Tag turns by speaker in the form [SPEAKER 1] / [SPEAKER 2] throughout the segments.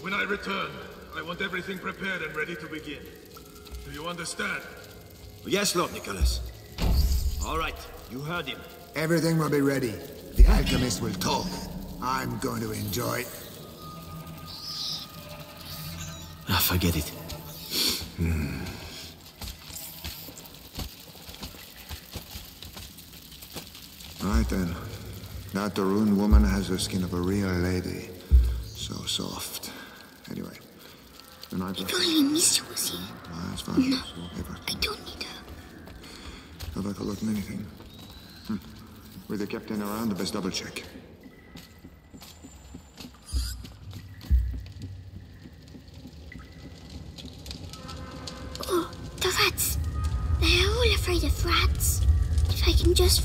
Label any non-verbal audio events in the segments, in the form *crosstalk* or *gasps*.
[SPEAKER 1] When I return, I want everything prepared and ready to begin. Do you understand?
[SPEAKER 2] Yes, Lord Nicholas. All right, you heard him.
[SPEAKER 3] Everything will be ready. The alchemist will talk. I'm going to enjoy it.
[SPEAKER 2] Ah, forget it.
[SPEAKER 3] Hmm. Right then. That de Rune woman has the skin of a real lady. So soft. Anyway. The night
[SPEAKER 4] I don't miss you, was he?
[SPEAKER 3] Ah, that's fine.
[SPEAKER 4] No. I don't need her.
[SPEAKER 3] Have I forgotten anything? Hmm. With the captain around, the best double check.
[SPEAKER 4] Oh, the rats. They're all afraid of rats. If I can just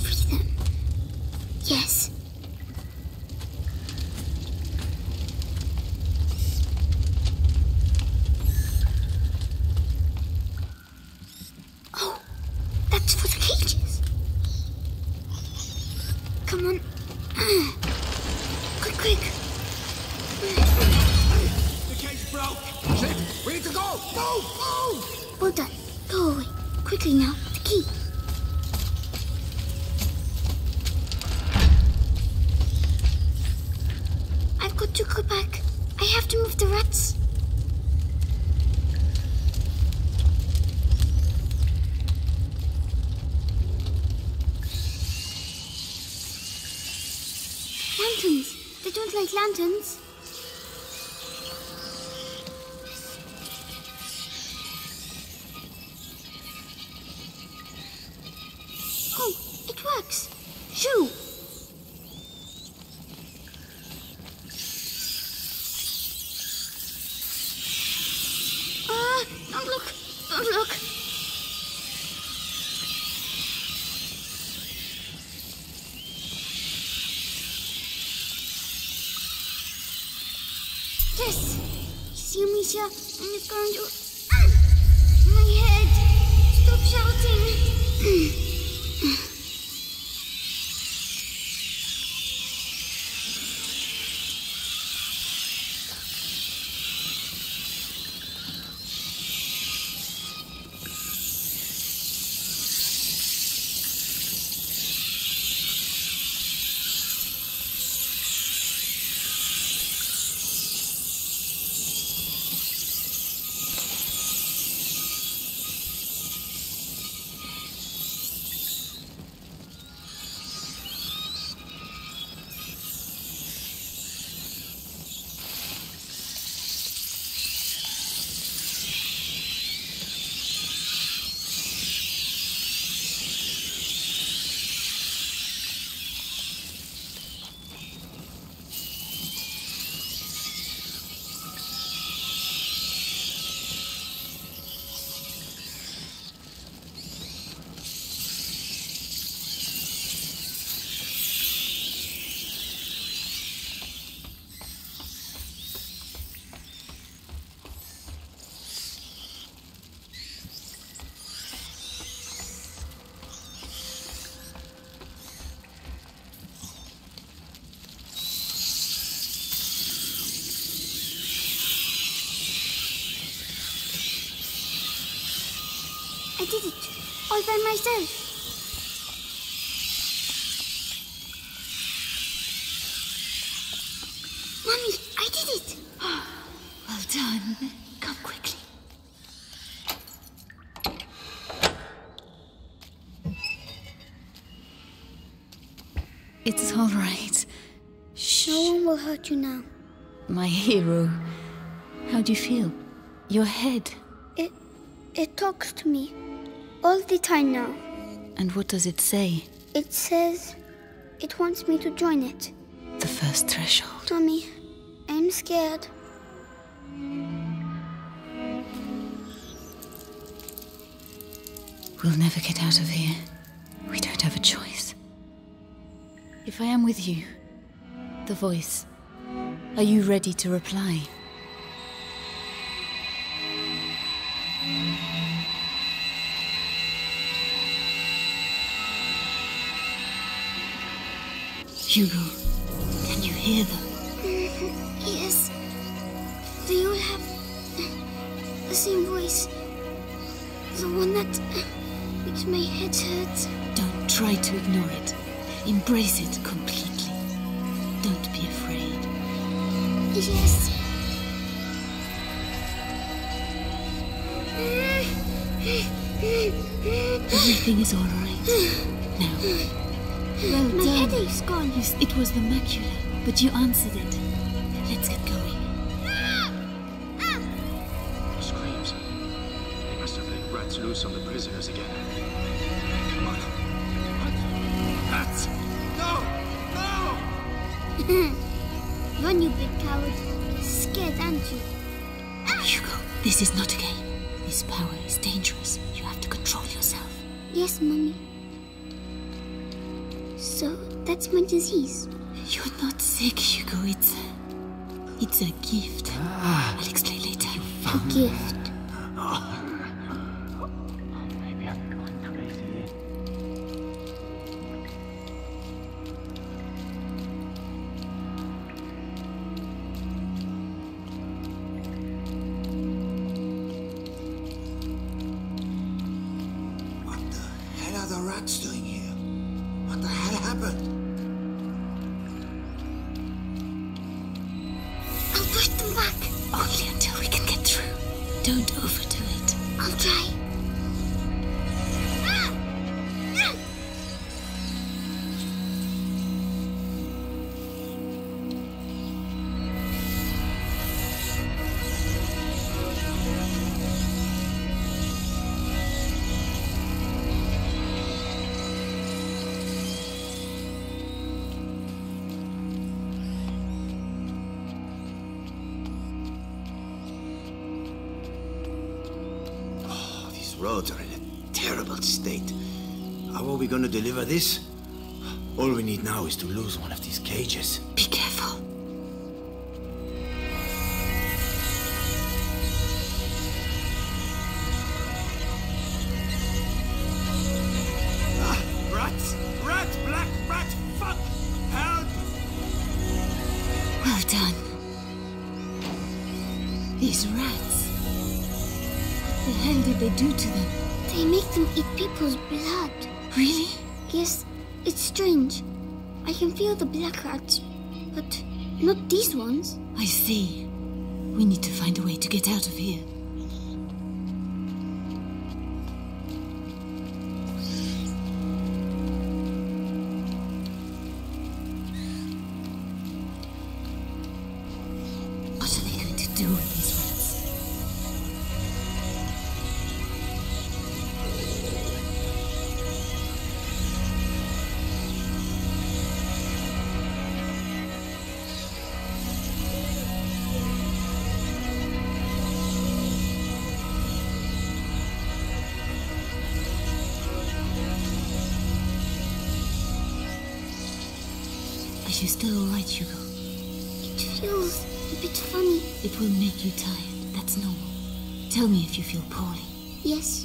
[SPEAKER 4] hurt you now.
[SPEAKER 5] My hero. How do you feel? Your head.
[SPEAKER 4] It it talks to me all the time now.
[SPEAKER 5] And what does it say?
[SPEAKER 4] It says it wants me to join it.
[SPEAKER 5] The first threshold.
[SPEAKER 4] Tommy, I'm scared.
[SPEAKER 5] We'll never get out of here. We don't have a choice. If I am with you, the voice, are you ready to reply? Hugo, can you hear them? Mm-hmm.
[SPEAKER 4] Yes. They all have the same voice. The one that makes my head hurt.
[SPEAKER 5] Don't try to ignore it. Embrace it completely.
[SPEAKER 4] Yes.
[SPEAKER 5] Everything is all right. Now. Well
[SPEAKER 4] My
[SPEAKER 5] done.
[SPEAKER 4] headache's gone.
[SPEAKER 5] Yes, it was the macula, but you answered it. Let's get going. Ah! Ah!
[SPEAKER 2] Screams. They must have let rats loose on the prisoners again.
[SPEAKER 5] This is not a game. This power is dangerous. You have to control yourself.
[SPEAKER 4] Yes, Mommy. So, that's my disease.
[SPEAKER 5] You're not sick, Hugo. It's a, it's a gift. Ah. I'll explain later.
[SPEAKER 4] A gift.
[SPEAKER 3] The
[SPEAKER 2] black
[SPEAKER 5] rats,
[SPEAKER 4] but not these ones.
[SPEAKER 5] I see. We need to find a way to get out of here. You still alright, Hugo?
[SPEAKER 4] It feels a bit funny.
[SPEAKER 5] It will make you tired. That's normal. Tell me if you feel poorly.
[SPEAKER 4] Yes.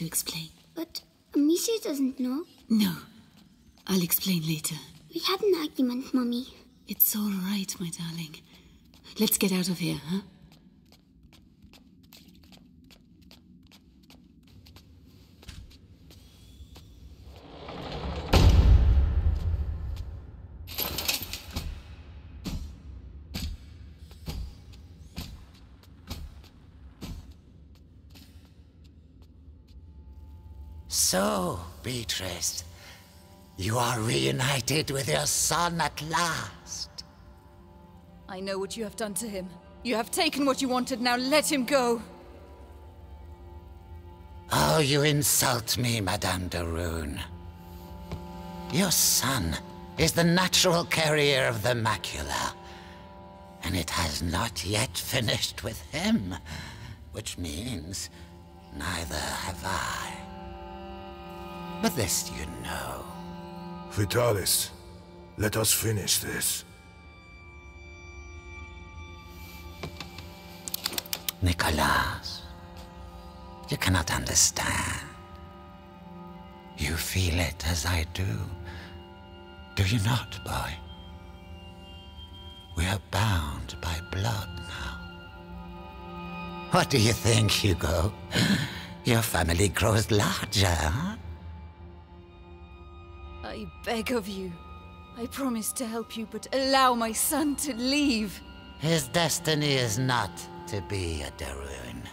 [SPEAKER 4] To
[SPEAKER 5] explain.
[SPEAKER 4] But Amicia doesn't know.
[SPEAKER 5] No. I'll explain later.
[SPEAKER 4] We had an argument, Mummy.
[SPEAKER 5] It's all right, my darling. Let's get out of here, huh?
[SPEAKER 6] So, Beatrice, you are reunited with your son at last.
[SPEAKER 7] I know what you have done to him. You have taken what you wanted, now let him go.
[SPEAKER 6] Oh, you insult me, Madame de Rune. Your son is the natural carrier of the macula, and it has not yet finished with him, which means neither have I. But this you know.
[SPEAKER 1] Vitalis, let us finish this.
[SPEAKER 6] Nicholas, you cannot understand. You feel it as I do. Do you not, boy? We are bound by blood now. What do you think, Hugo? *gasps* Your family grows larger, huh?
[SPEAKER 7] I beg of you. I promise to help you, but allow my son to leave.
[SPEAKER 6] His destiny is not to be a de Rune.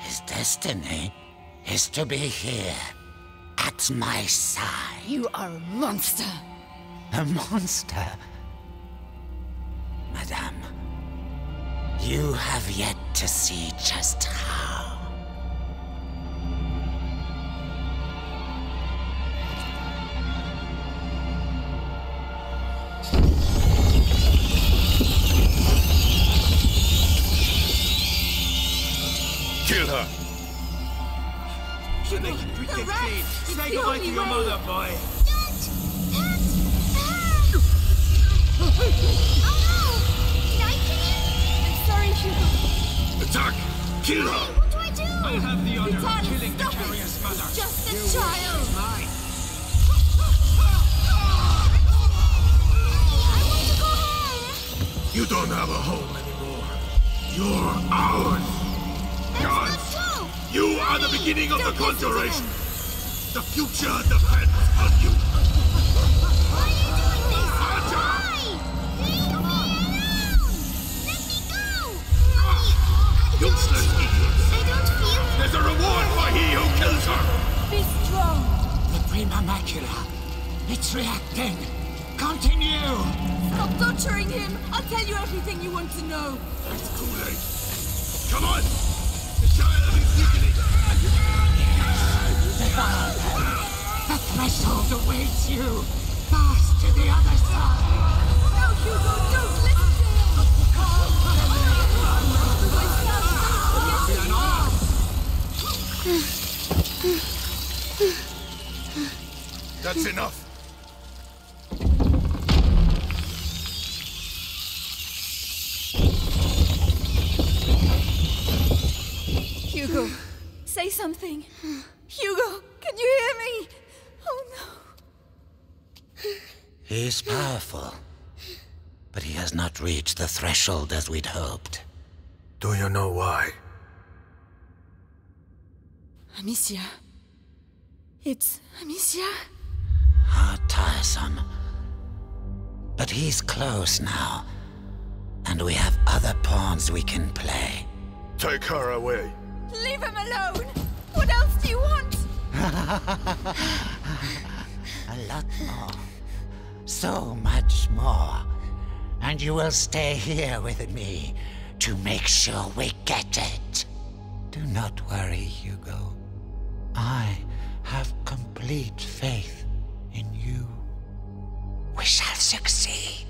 [SPEAKER 6] His destiny is to be here, at my side.
[SPEAKER 7] You are a monster.
[SPEAKER 6] A monster? Madame, you have yet to see just how. Reached threshold as we'd hoped.
[SPEAKER 1] Do you know why?
[SPEAKER 7] Amicia. It's Amicia.
[SPEAKER 6] Ah, How tiresome. But he's close now, and we have other pawns we can play.
[SPEAKER 1] Take her away.
[SPEAKER 7] Leave him alone. What else do you want? *laughs*
[SPEAKER 6] A lot more. So much more. And you will stay here with me to make sure we get it. Do not worry, Hugo. I have complete faith in you. We shall succeed.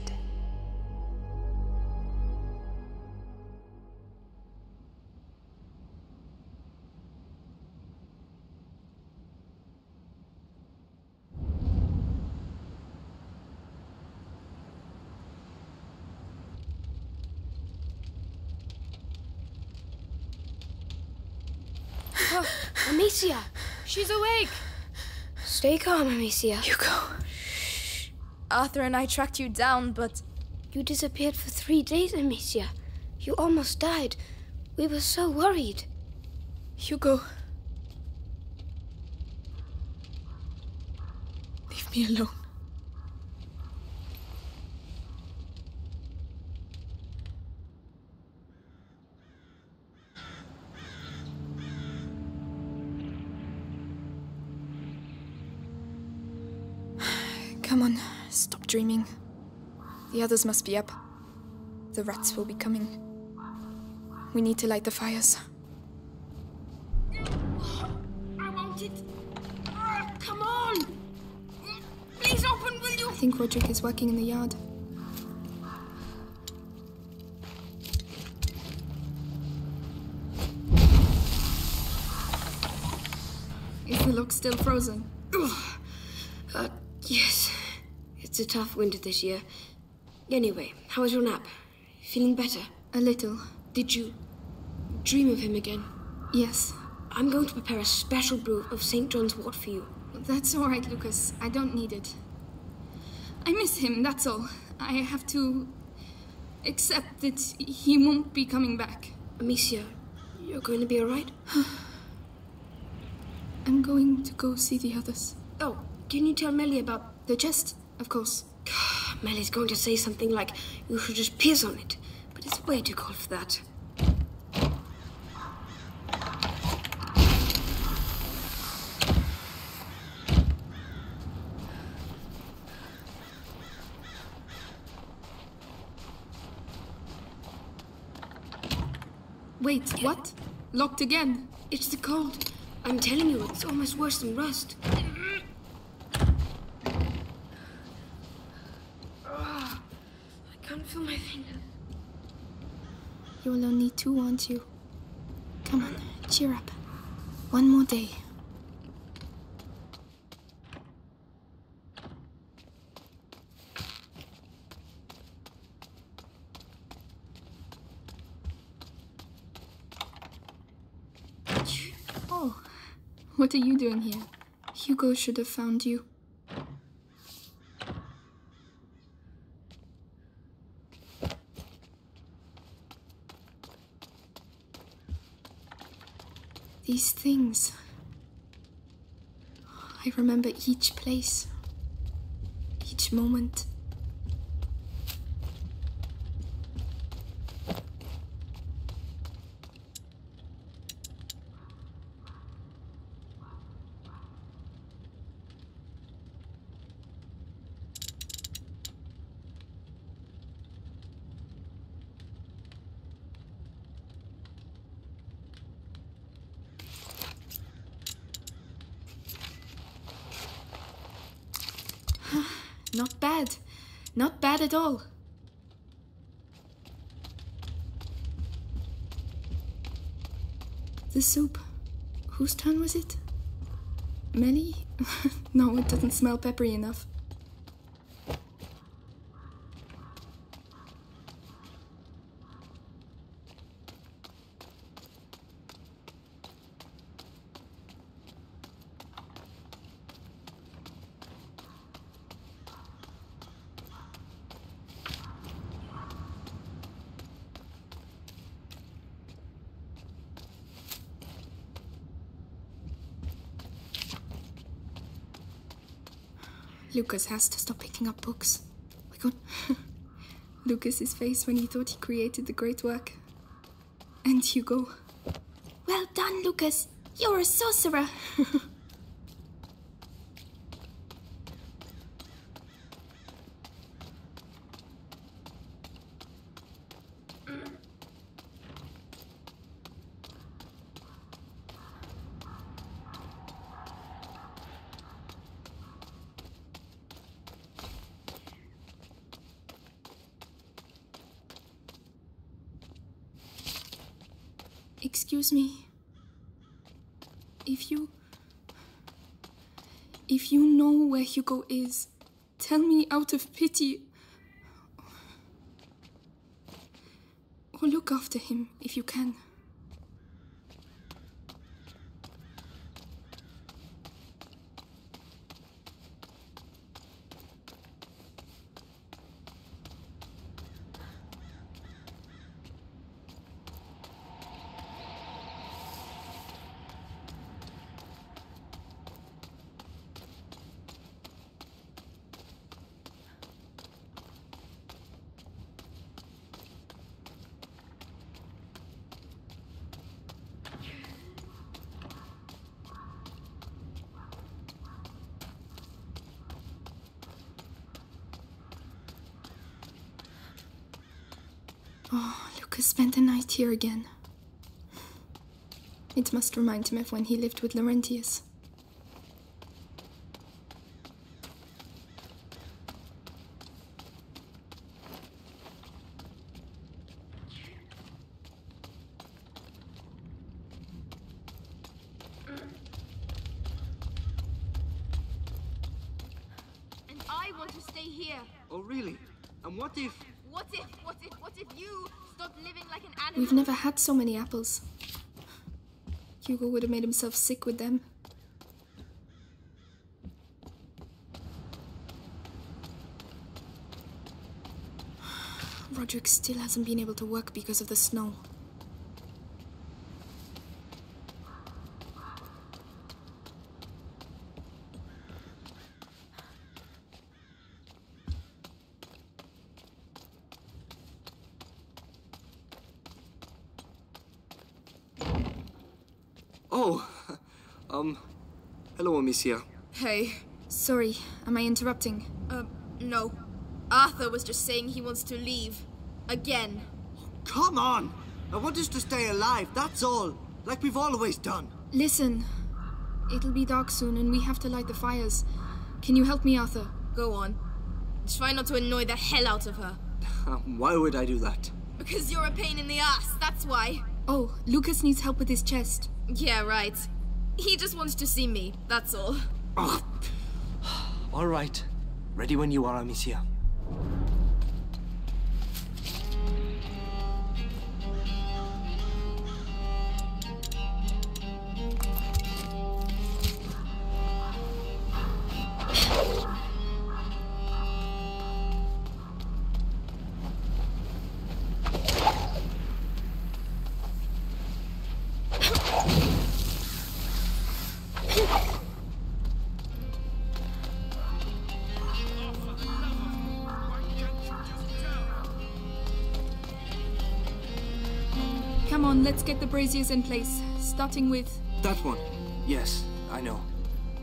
[SPEAKER 8] Stay calm, Amicia.
[SPEAKER 7] Hugo. Shh.
[SPEAKER 8] Arthur and I tracked you down, but you disappeared for three days, Amicia. You almost died. We were so worried.
[SPEAKER 7] Hugo. Leave me alone. dreaming. The others must be up. The rats will be coming. We need to light the fires.
[SPEAKER 8] I want it. Come on! Please open, will you?
[SPEAKER 7] I think Rodric is working in the yard. Is the lock still frozen?
[SPEAKER 9] Uh, yes. It's a tough winter this year. Anyway, how was your nap? Feeling better?
[SPEAKER 7] A little.
[SPEAKER 9] Did you dream of him again?
[SPEAKER 7] Yes.
[SPEAKER 9] I'm going to prepare a special brew of St. John's wort for you.
[SPEAKER 7] That's all right, Lucas. I don't need it. I miss him, that's all. I have to accept that he won't be coming back.
[SPEAKER 9] Amicia, you're going to be alright? *sighs*
[SPEAKER 7] I'm going to go see the others.
[SPEAKER 9] Oh, can you tell Mélie about
[SPEAKER 7] the chest? Of course. *sighs*
[SPEAKER 9] Mélie's going to say something like, you should just piss on it. But it's way too cold for that.
[SPEAKER 7] Wait, what? Locked again?
[SPEAKER 9] It's the cold. I'm telling you, it's almost worse than rust. Ah, I can't feel my fingers.
[SPEAKER 7] Two, aren't you? Come on, cheer up. One more day. Oh, what are you doing here? Hugo should have found you. These things. I remember each place, each moment. Not bad. All. The soup. Whose turn was it? Mélie? *laughs* no, it doesn't smell peppery enough. Lucas has to stop picking up books. My god. *laughs* Lucas's face when he thought he created the great work. And Hugo. Well done, Lucas. You're a sorcerer. *laughs* Excuse me. If you. If you know where Hugo is, tell me out of pity. Or look after him if you can. Oh, Lucas spent the night here again. It must remind him of when he lived with Laurentius.
[SPEAKER 8] want to stay here.
[SPEAKER 10] Oh, really? And what if...
[SPEAKER 8] What if, what if, what if you stopped living like an animal?
[SPEAKER 7] We've never had so many apples. Hugo would have made himself sick with them. Rodric still hasn't been able to work because of the snow.
[SPEAKER 10] Oh, um, hello, Amicia.
[SPEAKER 8] Hey.
[SPEAKER 7] Sorry, am I interrupting?
[SPEAKER 8] Um, no. Arthur was just saying he wants to leave. Again.
[SPEAKER 10] Come on! I want us to stay alive, that's all. Like we've always done.
[SPEAKER 7] Listen, it'll be dark soon and we have to light the fires. Can you help me, Arthur?
[SPEAKER 8] Go on. Try not to annoy the hell out of her. *laughs*
[SPEAKER 10] Why would I do that?
[SPEAKER 8] Because you're a pain in the ass, that's why.
[SPEAKER 7] Oh, Lucas needs help with his chest.
[SPEAKER 8] Yeah, right. He just wants to see me, that's all. *sighs*
[SPEAKER 10] All right. Ready when you are, Amicia.
[SPEAKER 7] Braziers in place. Starting with.
[SPEAKER 10] That one. Yes, I know.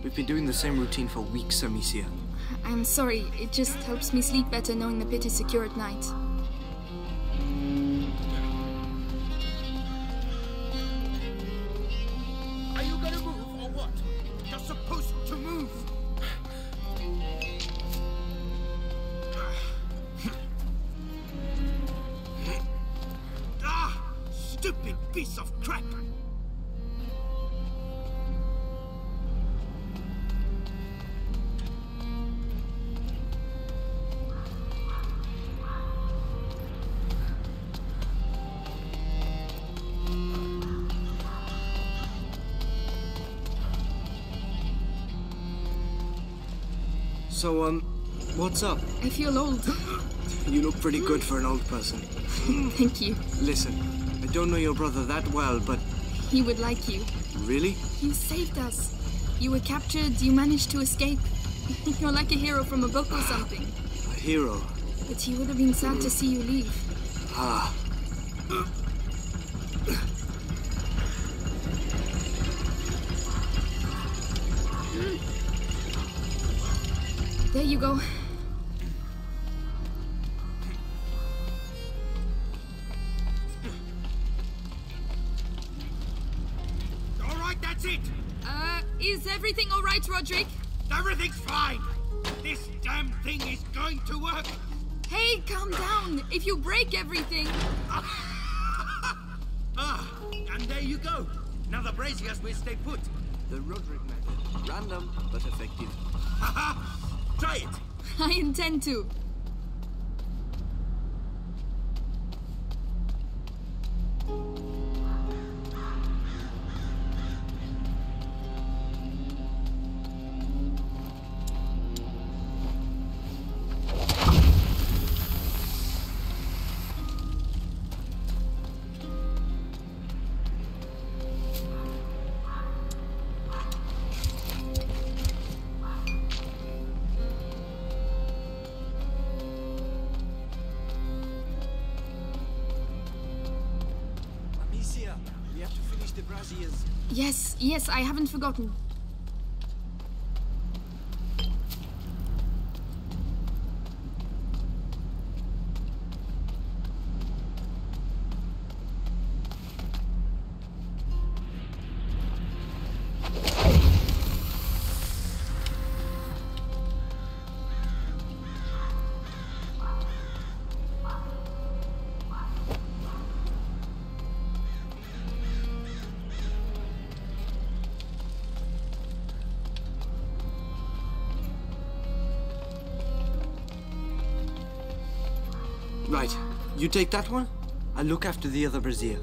[SPEAKER 10] We've been doing the same routine for weeks, Amicia.
[SPEAKER 7] I'm sorry, it just helps me sleep better knowing the pit is secure at night.
[SPEAKER 10] So, um, what's up?
[SPEAKER 7] I feel old. *gasps*
[SPEAKER 10] You look pretty good for an old person. *laughs*
[SPEAKER 7] Thank you.
[SPEAKER 10] Listen, I don't know your brother that well, but
[SPEAKER 7] He would like you.
[SPEAKER 10] really?
[SPEAKER 7] You saved us. You were captured, you managed to escape. *laughs* You're like a hero from a book or something.
[SPEAKER 10] A hero.
[SPEAKER 7] But he would have been sad to see you leave.
[SPEAKER 10] Ah.
[SPEAKER 7] There you go.
[SPEAKER 1] All right, that's it.
[SPEAKER 7] Uh, is everything alright, Rodric?
[SPEAKER 1] Everything's fine. This damn thing is going to work.
[SPEAKER 7] Hey, calm down. If you break everything. *laughs*
[SPEAKER 1] Ah, and there you go. Now the braziers will stay put.
[SPEAKER 10] The Rodric method. Random, but effective.
[SPEAKER 1] Haha! *laughs* Try it.
[SPEAKER 7] I intend to. I haven't forgotten.
[SPEAKER 10] You take that one. I'll look after the other brazier.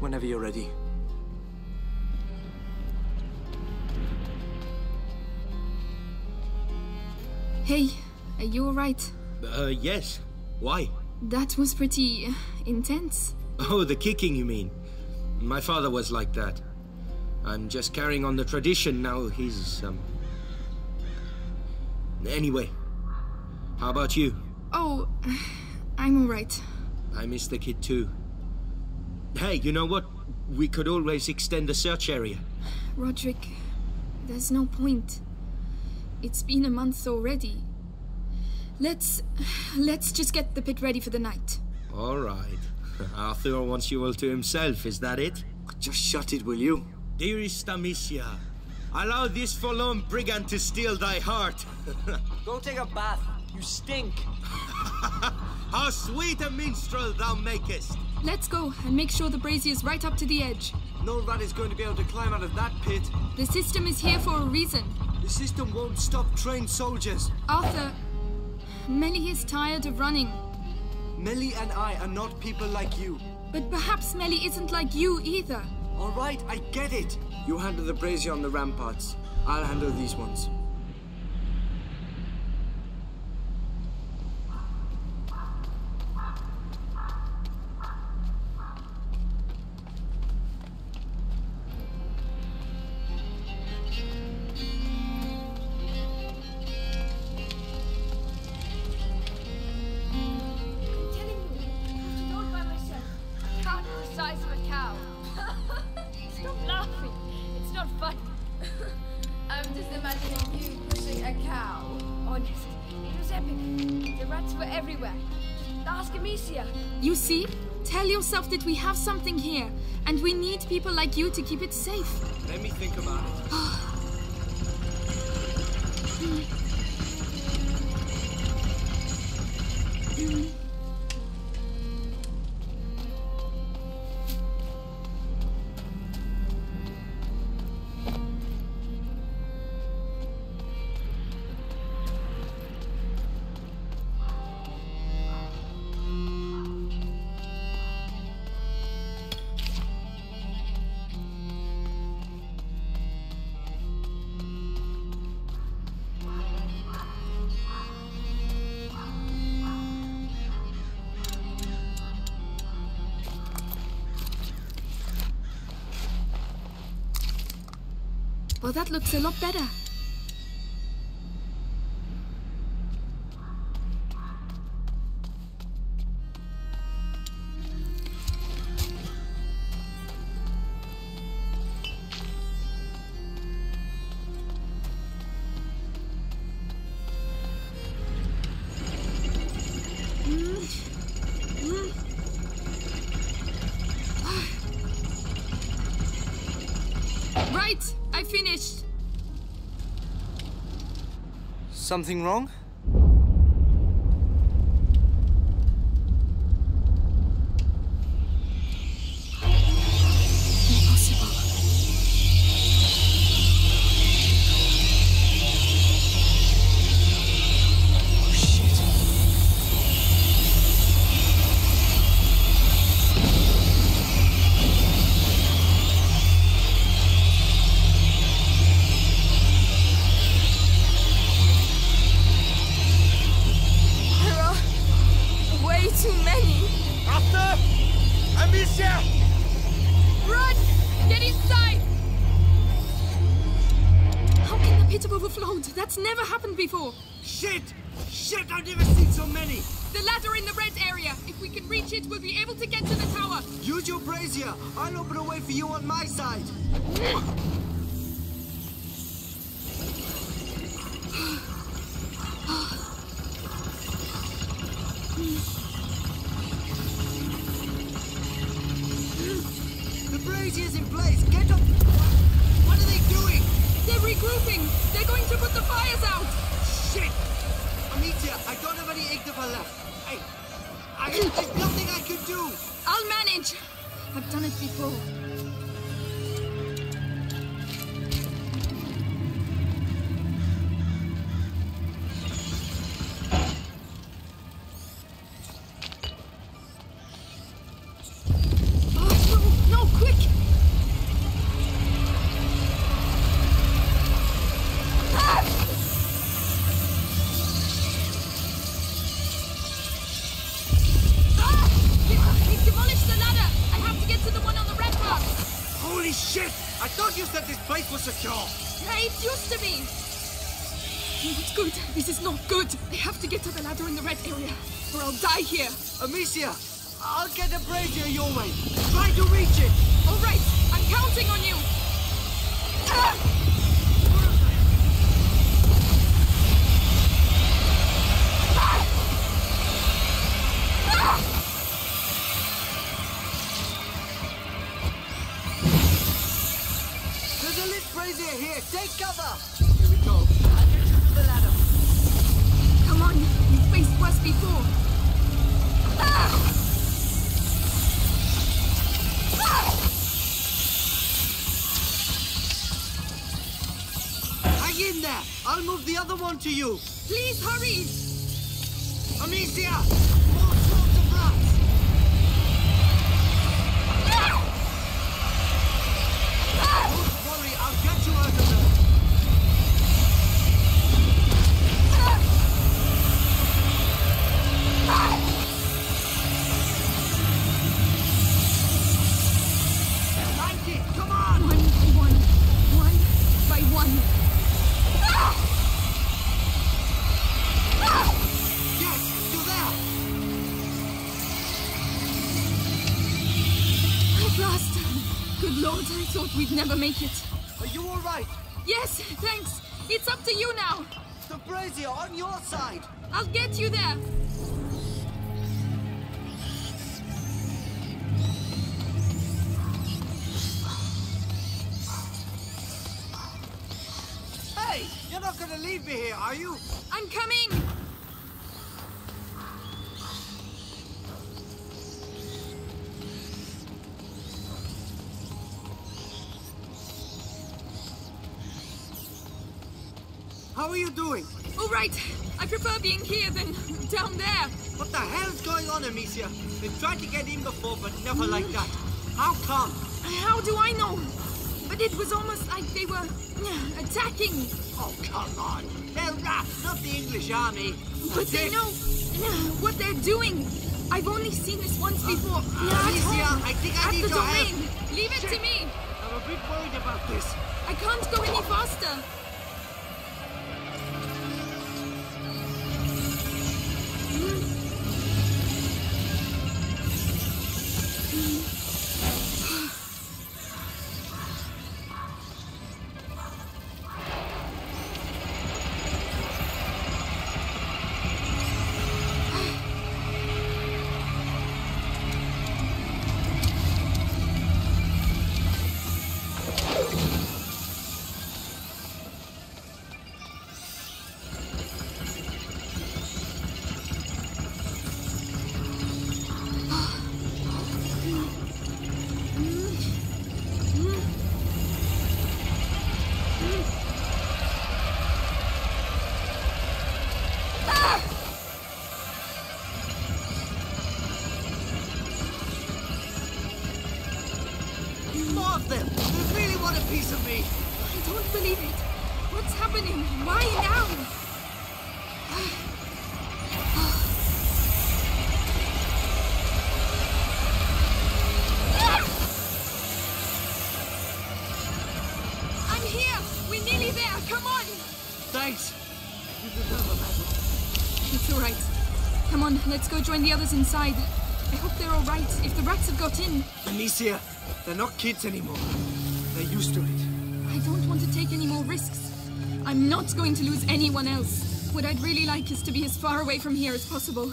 [SPEAKER 10] Whenever you're ready.
[SPEAKER 7] Hey, are you alright?
[SPEAKER 11] Uh, yes. Why?
[SPEAKER 7] That was pretty uh, intense.
[SPEAKER 11] Oh, the kicking, you mean? My father was like that. I'm just carrying on the tradition now. He's, um. Anyway, how about you?
[SPEAKER 7] Oh, *sighs* I'm alright.
[SPEAKER 11] I miss the kid too. Hey, you know what? We could always extend the search area.
[SPEAKER 7] Rodric, there's no point. It's been a month already. Let's. let's just get the pit ready for the night.
[SPEAKER 11] All right. *laughs* Arthur wants you all to himself, is that it?
[SPEAKER 10] Just shut it, will you?
[SPEAKER 11] Dearest Amicia, allow this forlorn brigand to steal thy heart. *laughs*
[SPEAKER 10] Go take a bath. You stink. *laughs*
[SPEAKER 11] How sweet a minstrel thou makest!
[SPEAKER 7] Let's go and make sure the brazier is right up to the edge.
[SPEAKER 10] No rat is going to be able to climb out of that pit.
[SPEAKER 7] The system is here for a reason.
[SPEAKER 10] The system won't stop trained soldiers.
[SPEAKER 7] Arthur, Mélie is tired of running.
[SPEAKER 10] Mélie and I are not people like you.
[SPEAKER 7] But perhaps Mélie isn't like you either.
[SPEAKER 10] All right, I get it. You handle the brazier on the ramparts. I'll handle these ones.
[SPEAKER 12] You to
[SPEAKER 7] keep it safe.
[SPEAKER 10] Let me think about it.
[SPEAKER 7] Well, that looks a lot better.
[SPEAKER 10] Something wrong?
[SPEAKER 7] To
[SPEAKER 10] you.
[SPEAKER 7] Right. I prefer being here than down there.
[SPEAKER 10] What the hell's going on, Amicia? They've tried to get in before, but never like that. How come?
[SPEAKER 7] How do I know? But it was almost like they were uh, attacking.
[SPEAKER 10] Oh, come on. They're rats, not the English army.
[SPEAKER 7] But they know uh, what they're doing. I've only seen this once before. At
[SPEAKER 10] Alicia,
[SPEAKER 7] home,
[SPEAKER 10] I think I
[SPEAKER 7] at
[SPEAKER 10] need
[SPEAKER 7] the
[SPEAKER 10] your help.
[SPEAKER 7] Leave it to me.
[SPEAKER 10] I'm a bit worried about this.
[SPEAKER 7] I can't go any faster. Go join the others inside. I hope they're all right. If the rats have got in,
[SPEAKER 10] Amicia, they're not kids anymore. They're used to it.
[SPEAKER 7] I don't want to take any more risks. I'm not going to lose anyone else. What I'd really like is to be as far away from here as possible.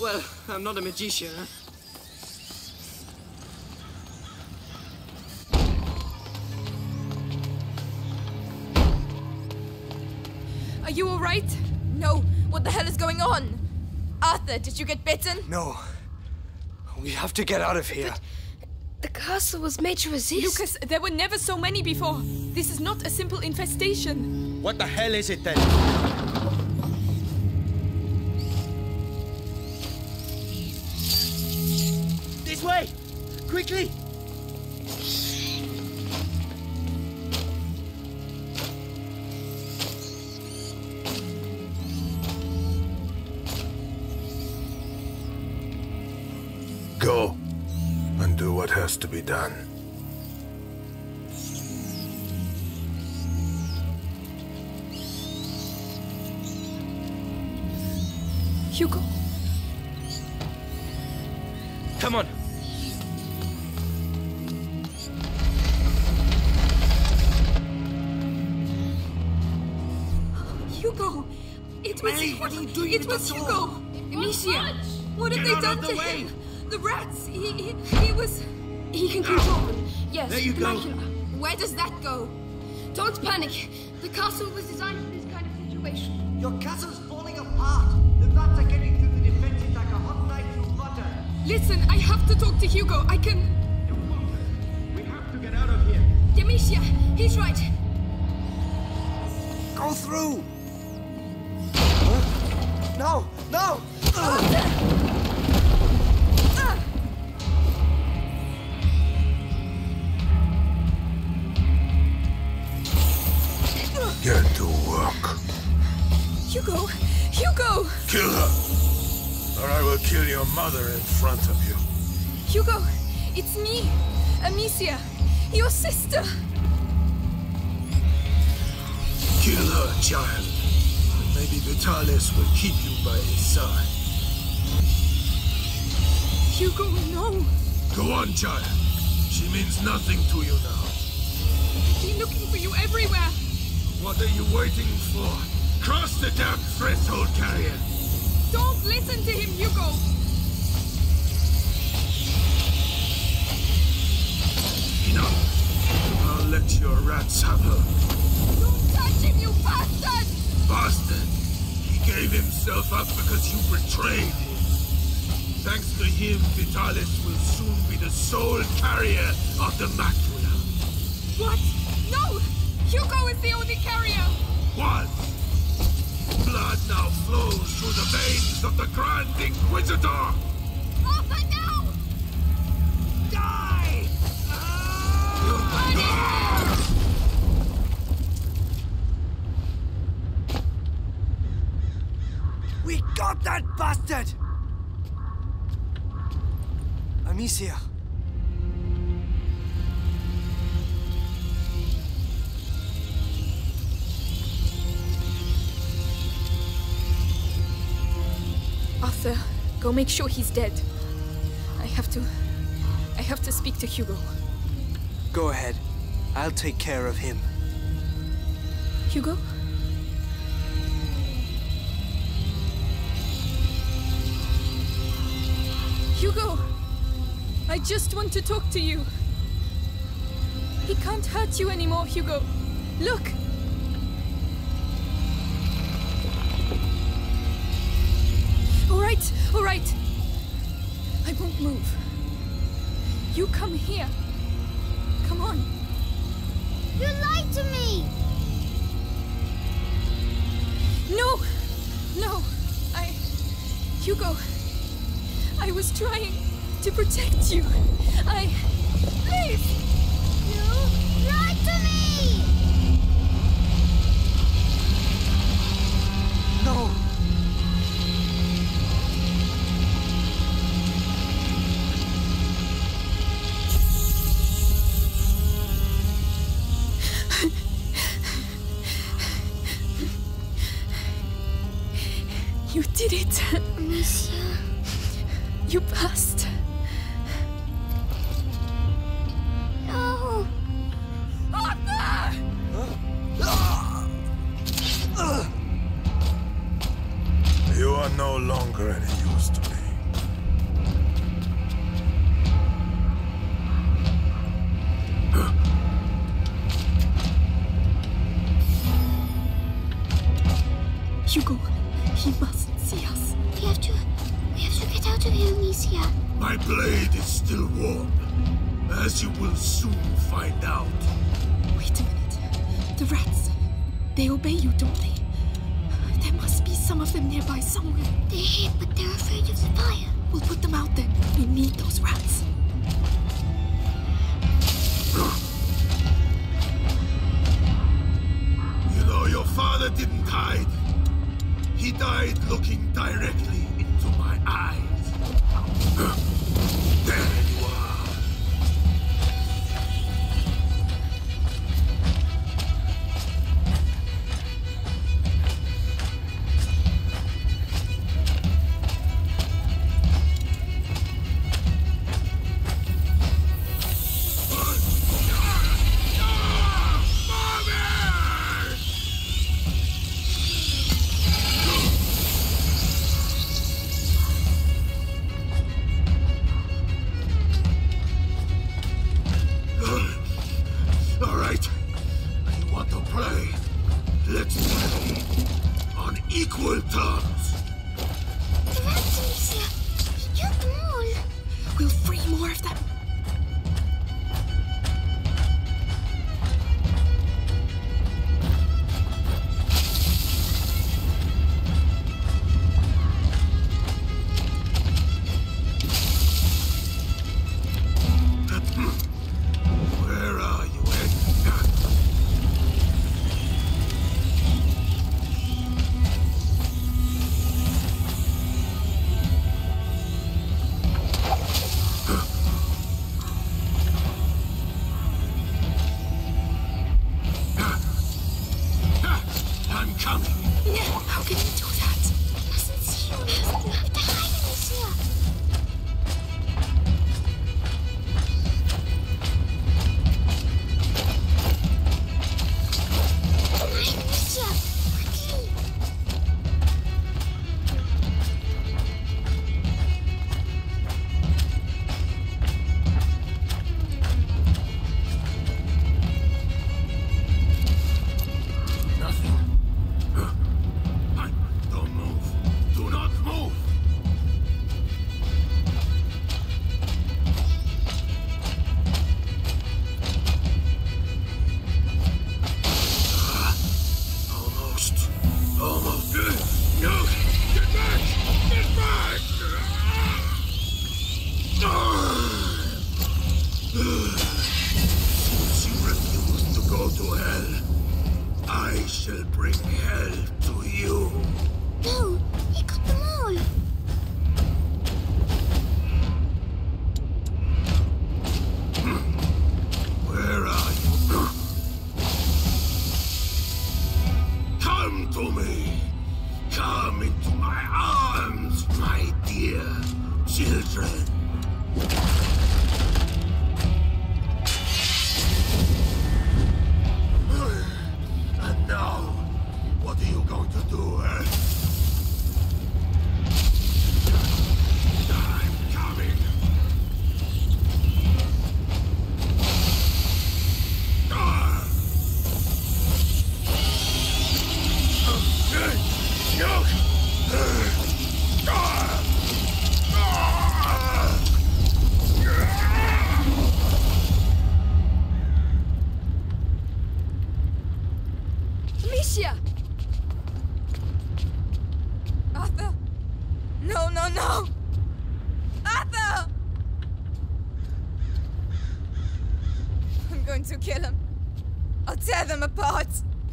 [SPEAKER 10] Well, I'm not a magician, huh?
[SPEAKER 8] Are you all right? No. What the hell is going on? Arthur, did you get bitten?
[SPEAKER 10] No. We have to get out of here.
[SPEAKER 9] But The castle was made to resist.
[SPEAKER 7] Lucas, there were never so many before. This is not a simple infestation.
[SPEAKER 13] What the hell is it then? This way! Quickly!
[SPEAKER 1] done.
[SPEAKER 9] Hugo.
[SPEAKER 13] Come on.
[SPEAKER 7] Hugo! It was
[SPEAKER 10] Ellie, what are you doing
[SPEAKER 7] It was Hugo! Amicia! What have
[SPEAKER 10] Get
[SPEAKER 7] they done to
[SPEAKER 10] way.
[SPEAKER 7] him? The rats! He, he, he was...
[SPEAKER 8] He can control ah. them. Yes,
[SPEAKER 10] There you go.
[SPEAKER 8] Dracula.
[SPEAKER 7] Where does that go?
[SPEAKER 8] Don't panic. The castle was designed for this kind of situation.
[SPEAKER 10] Your castle's falling apart. The rats are getting through the defenses like a hot knife through butter.
[SPEAKER 7] Listen, I have to talk to Hugo. I can.
[SPEAKER 1] We have to get out of here.
[SPEAKER 7] Demetia, he's right.
[SPEAKER 10] Go through!
[SPEAKER 7] Me! Amicia! Your sister!
[SPEAKER 1] Kill her, child. Maybe Vitalis will keep you by his side.
[SPEAKER 7] Hugo, no!
[SPEAKER 1] Go on, child. She means nothing to you now.
[SPEAKER 7] I've been looking for you everywhere!
[SPEAKER 1] What are you waiting for? Cross the damn threshold, carrier.
[SPEAKER 7] Don't listen to him, Hugo!
[SPEAKER 1] Enough. I'll let your rats have her.
[SPEAKER 7] Don't touch him, you bastard!
[SPEAKER 1] Bastard! He gave himself up because you betrayed him. Thanks to him, Vitalis will soon be the sole carrier of the macula.
[SPEAKER 7] What? No! Hugo is the only carrier!
[SPEAKER 1] What? Blood now flows through the veins of the Grand Inquisitor!
[SPEAKER 10] Got that bastard! Amicia.
[SPEAKER 7] Arthur, go make sure he's dead. I have to. I have to speak to Hugo.
[SPEAKER 10] Go ahead. I'll take care of him.
[SPEAKER 7] Hugo? Hugo! I just want to talk to you. He can't hurt you anymore, Hugo. Look! All right, all right. I won't move. You come here. Come on.
[SPEAKER 4] You lied to me!
[SPEAKER 7] No! No! I. Hugo. I was trying to protect you. I. Please!
[SPEAKER 4] You lied to me!
[SPEAKER 10] No!
[SPEAKER 7] You did it!
[SPEAKER 4] Amicia.
[SPEAKER 7] You passed.
[SPEAKER 4] No!
[SPEAKER 7] Arthur!
[SPEAKER 1] You are no longer any use to me. You will soon find out.
[SPEAKER 7] Wait a minute. The rats. They obey you, don't they? There must be some of them nearby somewhere.
[SPEAKER 4] They're here, but they're afraid of the fire.
[SPEAKER 7] We'll put them out then. We need those rats.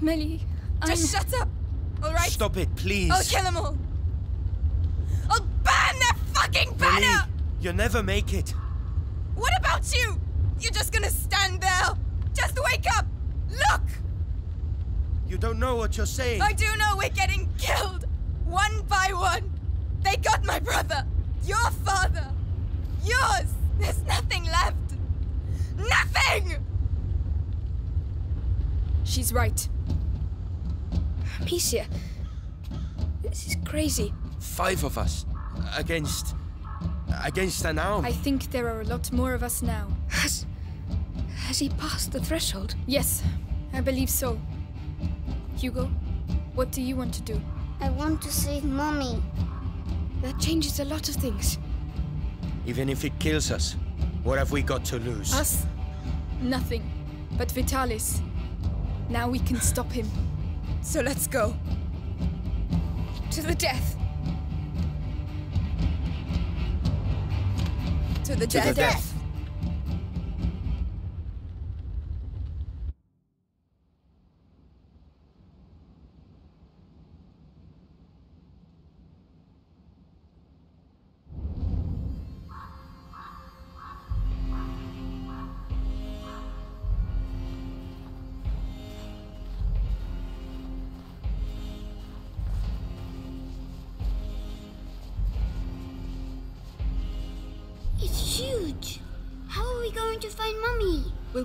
[SPEAKER 8] Apart.
[SPEAKER 14] Mélie,
[SPEAKER 8] Just shut up, all right?
[SPEAKER 11] Stop it, please.
[SPEAKER 8] I'll kill them all. I'll burn their fucking banner!
[SPEAKER 11] Ellie, you'll never make it.
[SPEAKER 8] What about you? You're just gonna stand there. Just wake up. Look!
[SPEAKER 11] You don't know what you're saying.
[SPEAKER 8] I do know we're getting killed. One by one. They got my brother. Your father. Yours. There's nothing left. Nothing!
[SPEAKER 7] She's right. Amicia. This is crazy.
[SPEAKER 11] Five of us. Against. against an arm.
[SPEAKER 7] I think there are a lot more of us now. Has. Has he passed the threshold? Yes, I believe so. Hugo, what do you want to do?
[SPEAKER 4] I want to save Mommy.
[SPEAKER 7] That changes a lot of things.
[SPEAKER 11] Even if it kills us, what have we got to lose?
[SPEAKER 7] Us? Nothing. But Vitalis. Now we can stop him.
[SPEAKER 8] So let's go.
[SPEAKER 7] To the death.
[SPEAKER 8] To the
[SPEAKER 11] To
[SPEAKER 8] death.
[SPEAKER 11] the death.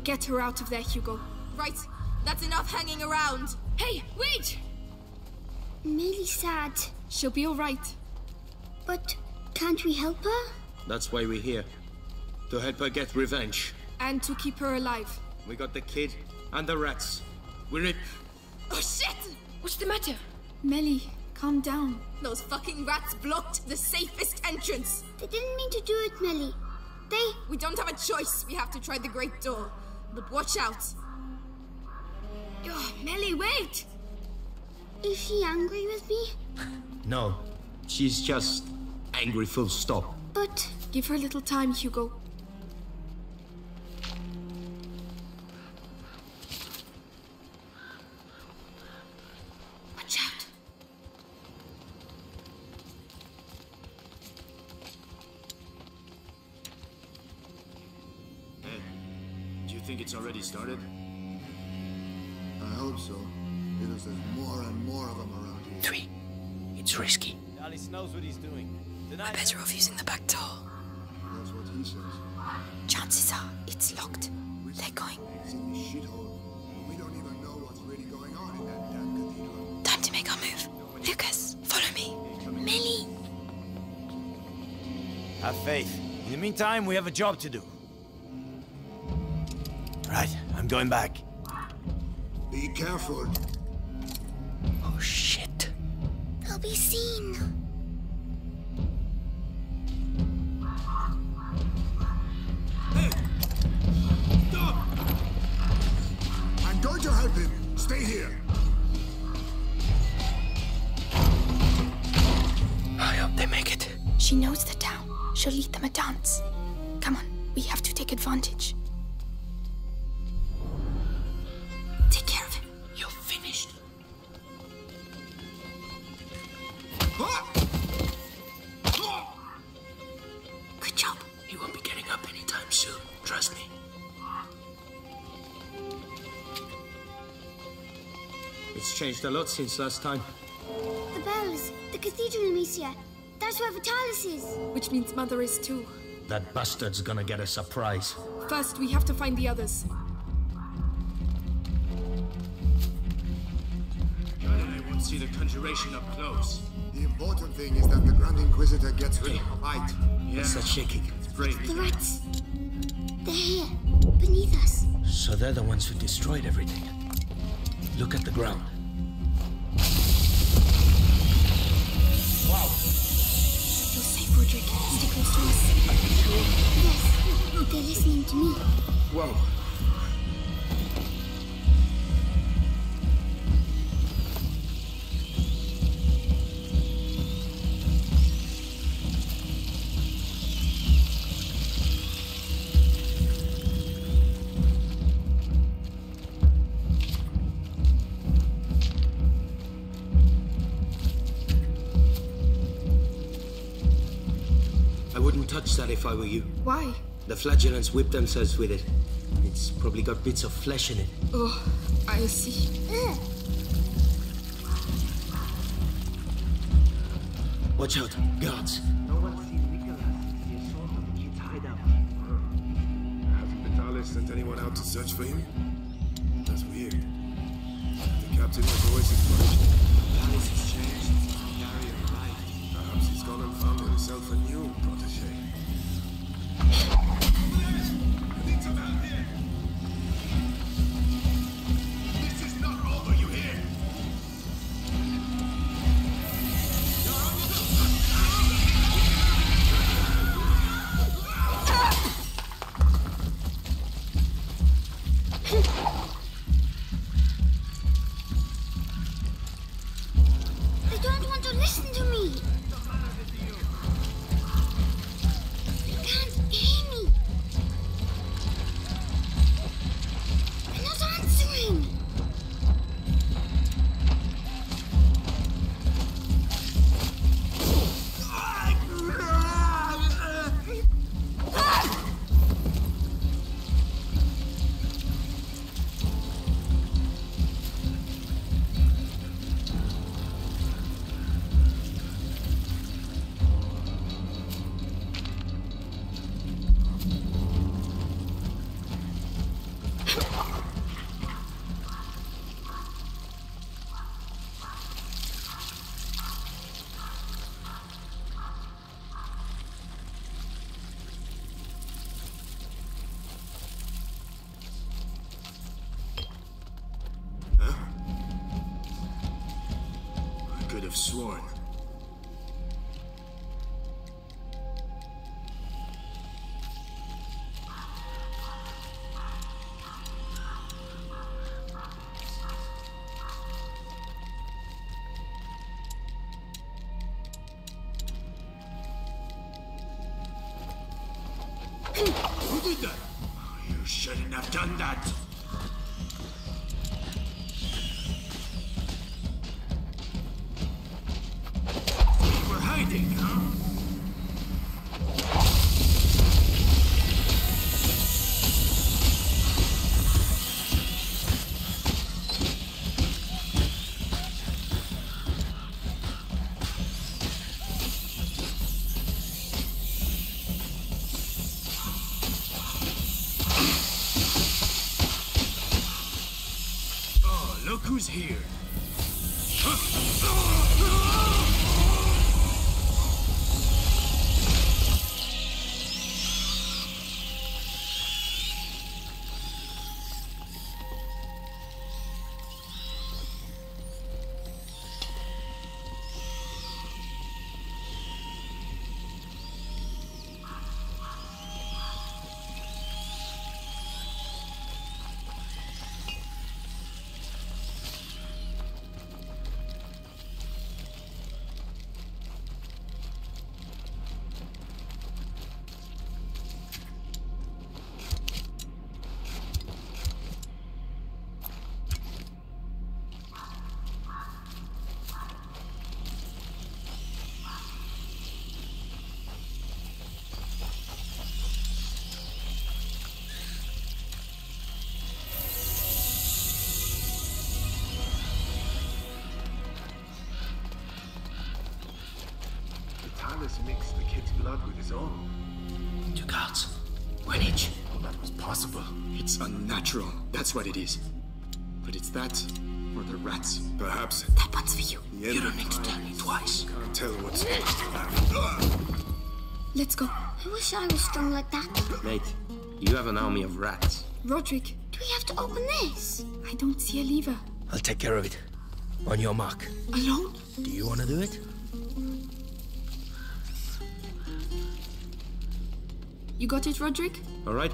[SPEAKER 7] Get her out of there, Hugo.
[SPEAKER 8] Right. That's enough hanging around.
[SPEAKER 7] Hey, wait!
[SPEAKER 4] Mélie's sad.
[SPEAKER 7] She'll be alright.
[SPEAKER 4] But can't we help her?
[SPEAKER 15] That's why we're here. To help her get revenge.
[SPEAKER 7] And to keep her alive.
[SPEAKER 15] We got the kid and the rats. We're in.
[SPEAKER 8] Oh shit!
[SPEAKER 7] What's the matter? Mélie, Calm down.
[SPEAKER 8] Those fucking rats blocked the safest entrance.
[SPEAKER 4] They didn't mean to do it, Mélie. They.
[SPEAKER 8] We don't have a choice. We have to try the great door. But watch out. Oh, Mélie, wait!
[SPEAKER 4] Is she angry with me? *laughs*
[SPEAKER 11] No, she's just angry full stop.
[SPEAKER 4] But.
[SPEAKER 7] Give her a little time, Hugo.
[SPEAKER 13] Meantime, we have a job to do. Right, I'm going back.
[SPEAKER 3] Be careful.
[SPEAKER 5] Oh shit.
[SPEAKER 4] They'll be seen.
[SPEAKER 3] I'm going to help him. Stay here.
[SPEAKER 5] I hope they make it.
[SPEAKER 7] She knows the town. She'll lead them a dance. Come on, we have to take advantage. Take care of him.
[SPEAKER 5] You're finished.
[SPEAKER 7] Good job.
[SPEAKER 5] He won't be getting up anytime soon. Trust me.
[SPEAKER 11] It's changed a lot since last time.
[SPEAKER 4] The bells. The cathedral, Amicia. That's where Vitalis is.
[SPEAKER 7] Which means Mother is too.
[SPEAKER 11] That bastard's gonna get a surprise.
[SPEAKER 7] First, we have to find the others.
[SPEAKER 11] I won't see the conjuration up close.
[SPEAKER 3] The important thing is that the Grand Inquisitor gets rid of the light.
[SPEAKER 11] Yeah. What's that shaking? It's brave.
[SPEAKER 4] The rats. They're here, beneath us.
[SPEAKER 5] So they're the ones who destroyed everything. Look at the ground.
[SPEAKER 7] You're Rodric. Stay close to us.
[SPEAKER 4] Yes, they're listening to me.
[SPEAKER 11] Whoa. I were you.
[SPEAKER 7] Why?
[SPEAKER 11] The flagellants whip themselves with it. It's probably got bits of flesh in it.
[SPEAKER 7] Oh, I see.
[SPEAKER 4] Ugh.
[SPEAKER 11] Watch out, guards.
[SPEAKER 16] No one's seen Nicholas since the assault on the kid's hideout.
[SPEAKER 1] Hasn't Vitalis sent anyone out to search for him? That's weird. The captain has always advised. Sworn. Who did that? You shouldn't have done that. That's what it is. But it's that, or the rats. Perhaps.
[SPEAKER 7] That one's for you.
[SPEAKER 1] You don't need to tell me twice. Can't tell what's next.
[SPEAKER 7] Let's go.
[SPEAKER 4] I wish I was strong like that.
[SPEAKER 13] Mate, you have an army of rats.
[SPEAKER 7] Rodric,
[SPEAKER 4] Do we have to open this?
[SPEAKER 7] I don't see a lever.
[SPEAKER 11] I'll take care of it. On your mark.
[SPEAKER 7] Alone?
[SPEAKER 11] Do you want to do it?
[SPEAKER 7] You got it, Rodric?
[SPEAKER 13] All right?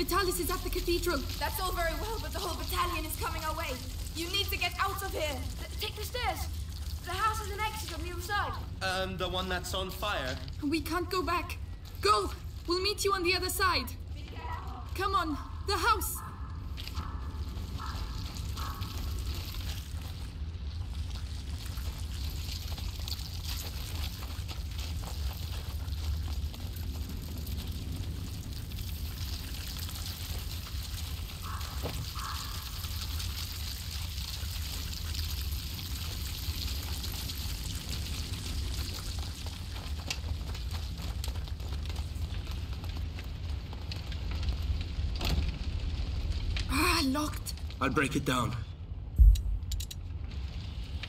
[SPEAKER 7] Vitalis is at the cathedral.
[SPEAKER 8] That's all very well, but the whole battalion is coming our way. You need to get out of here. take the stairs. The house has an exit on the other side.
[SPEAKER 13] Um, the one that's on fire.
[SPEAKER 7] We can't go back. Go. We'll meet you on the other side. Come on, the house. Locked.
[SPEAKER 11] I'll break it down.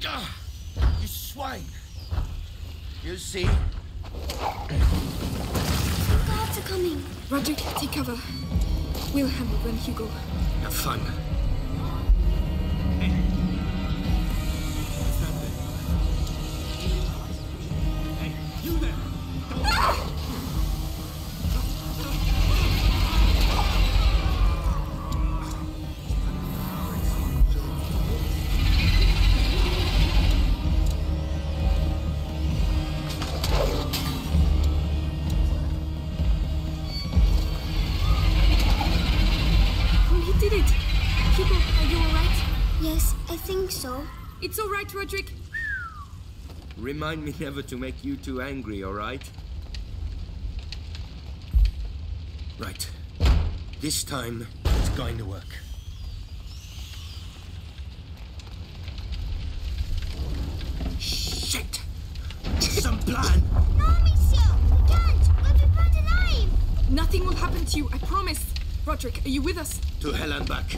[SPEAKER 13] Ah, you swine! You see?
[SPEAKER 7] Guards are coming. Rodric, take cover. We'll handle them, Hugo.
[SPEAKER 11] Have fun. Remind me never to make you too angry, alright? Right. This time, it's going to work. Shit! Some plan!
[SPEAKER 4] No, monsieur! We can't! We'll be burned alive!
[SPEAKER 7] Nothing will happen to you, I promise. Rodric, are you with us?
[SPEAKER 11] To hell and back.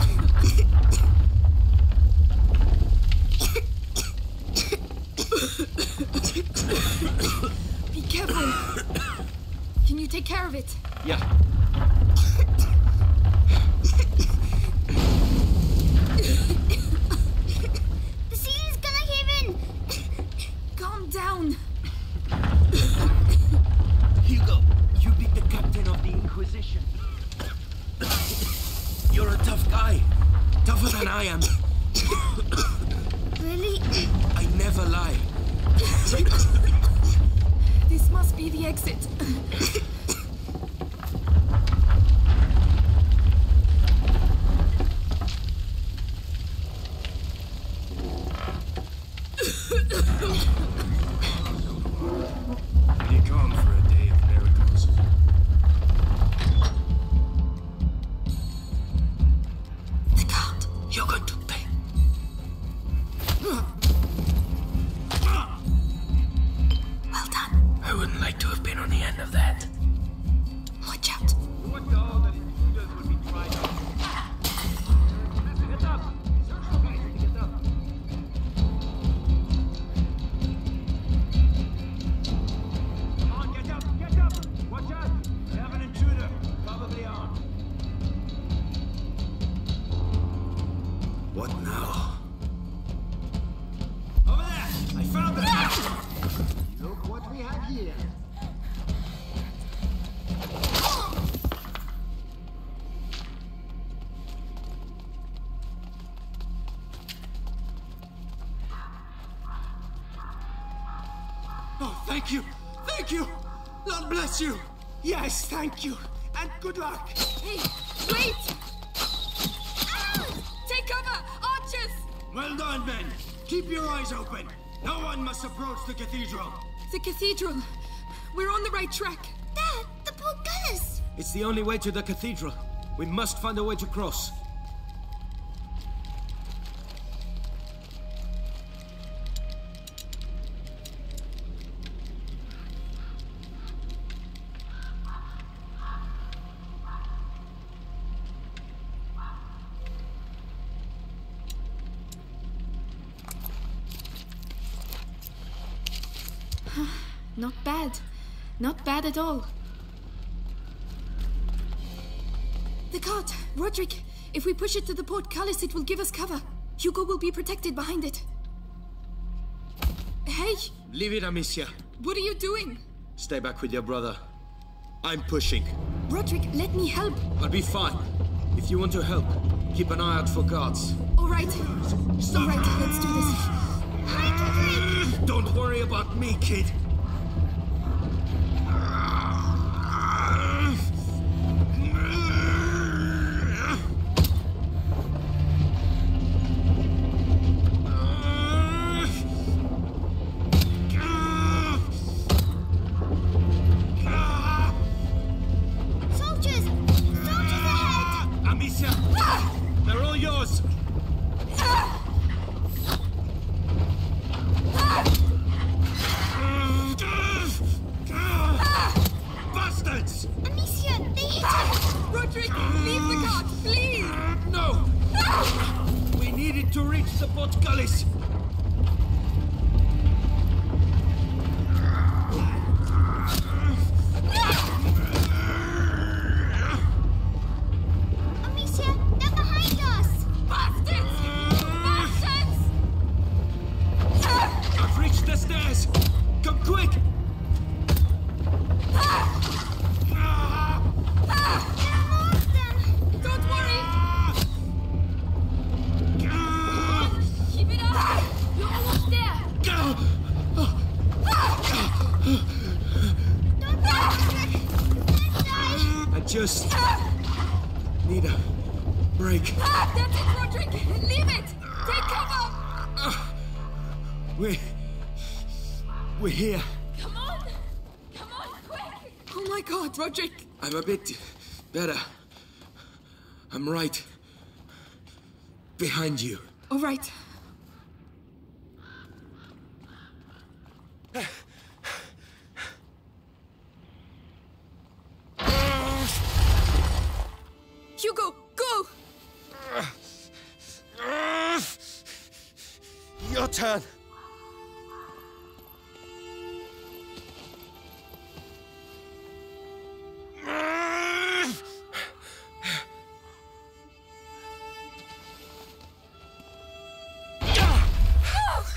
[SPEAKER 11] to the
[SPEAKER 1] cathedral.
[SPEAKER 11] We must find a way to cross.
[SPEAKER 7] Not bad. Not bad at all. Cart! Rodric! If we push it to the portcullis, it will give us cover. Hugo will be protected behind it. Hey!
[SPEAKER 11] Leave it, Amicia.
[SPEAKER 7] What are you doing?
[SPEAKER 11] Stay back with your brother. I'm pushing.
[SPEAKER 7] Rodric, let me help.
[SPEAKER 11] I'll be fine. If you want to help, keep an eye out for guards.
[SPEAKER 7] All right. All right, let's do this.
[SPEAKER 11] Don't worry about me, kid.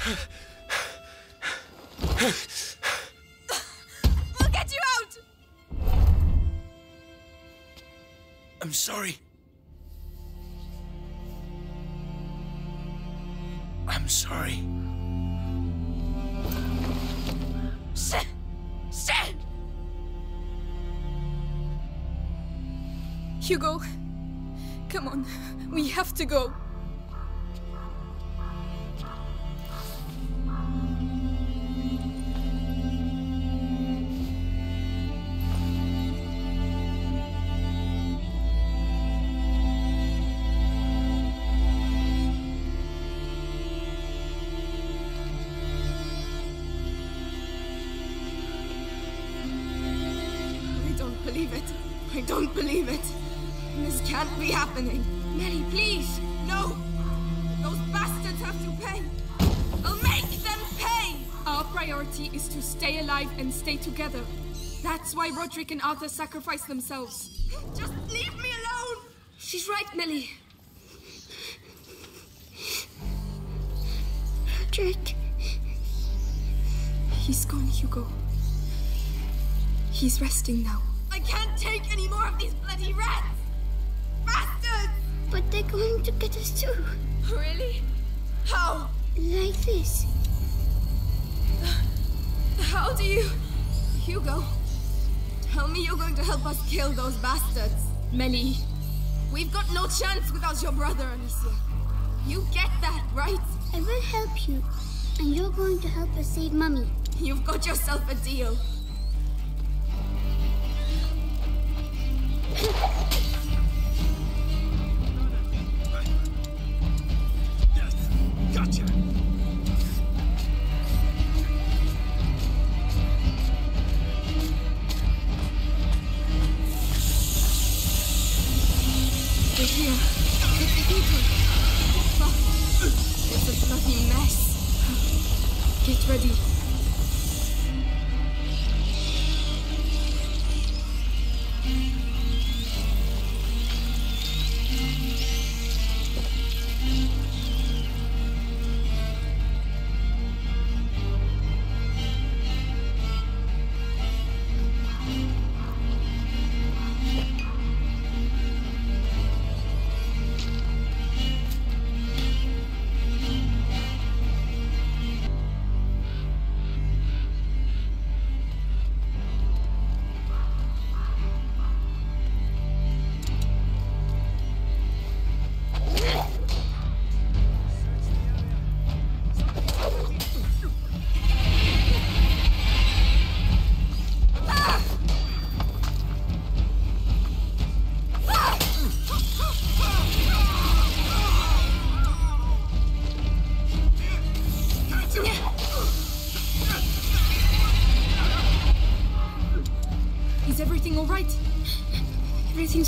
[SPEAKER 17] We'll get you out!
[SPEAKER 11] I'm sorry. I'm sorry.
[SPEAKER 17] Shit! Shit!
[SPEAKER 7] Hugo, come on. We have to go. why Rodric and Arthur sacrificed themselves.
[SPEAKER 8] Just leave me alone! She's right, Mélie.
[SPEAKER 7] Mélie,
[SPEAKER 8] we've got no chance without your brother, Amicia. You get that, right?
[SPEAKER 4] I will help you, and you're going to help us save Mummy.
[SPEAKER 8] You've got yourself a deal.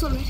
[SPEAKER 10] un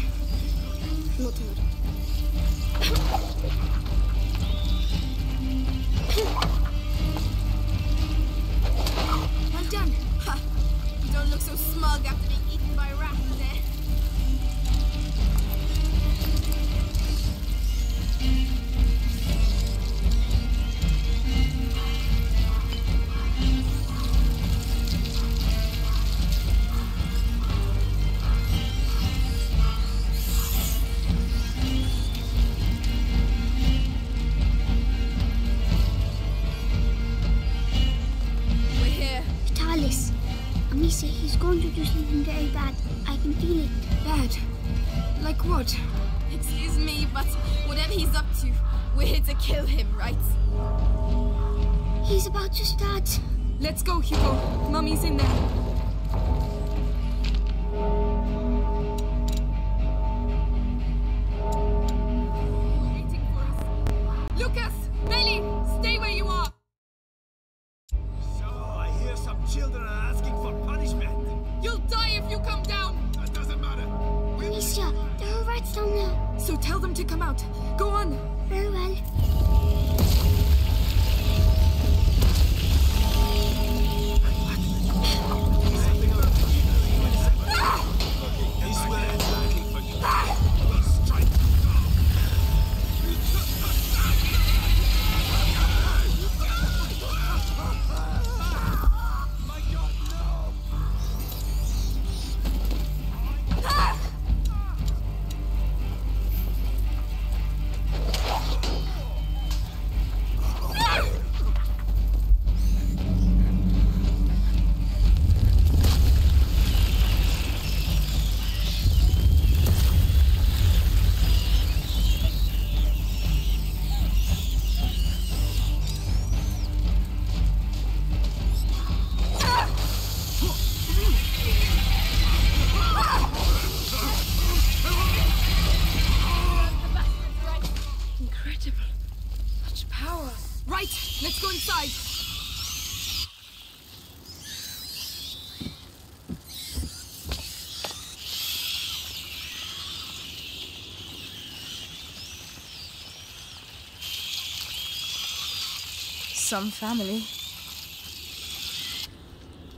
[SPEAKER 10] Some
[SPEAKER 7] family.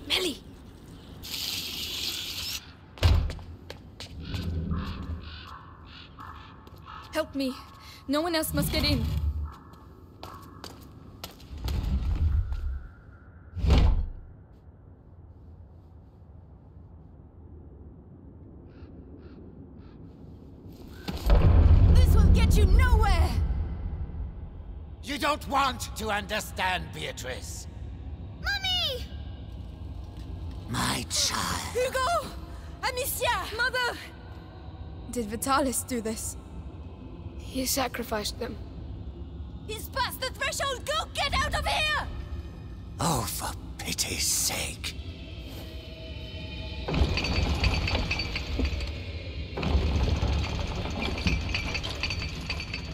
[SPEAKER 7] Mélie! Help me. No one else must get in.
[SPEAKER 6] Want to understand, Beatrice.
[SPEAKER 4] Mummy!
[SPEAKER 6] My child.
[SPEAKER 7] Hugo! Amicia! Mother! Did Vitalis do this? He sacrificed them.
[SPEAKER 8] He's past the threshold! Go get out of here!
[SPEAKER 6] Oh, for pity's sake.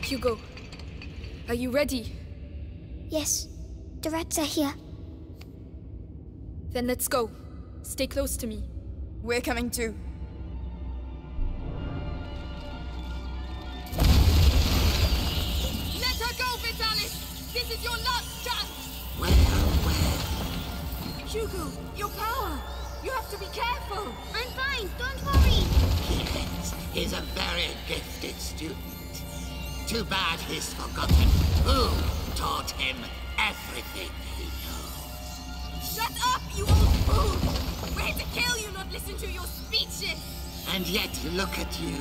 [SPEAKER 7] Hugo, are you ready?
[SPEAKER 4] Yes, the rats are here.
[SPEAKER 7] Then let's go. Stay close to me. We're coming too.
[SPEAKER 6] Him everything he knows.
[SPEAKER 8] Shut up, you old fool! We're here to kill you, not listen to your speeches!
[SPEAKER 6] And yet look at you,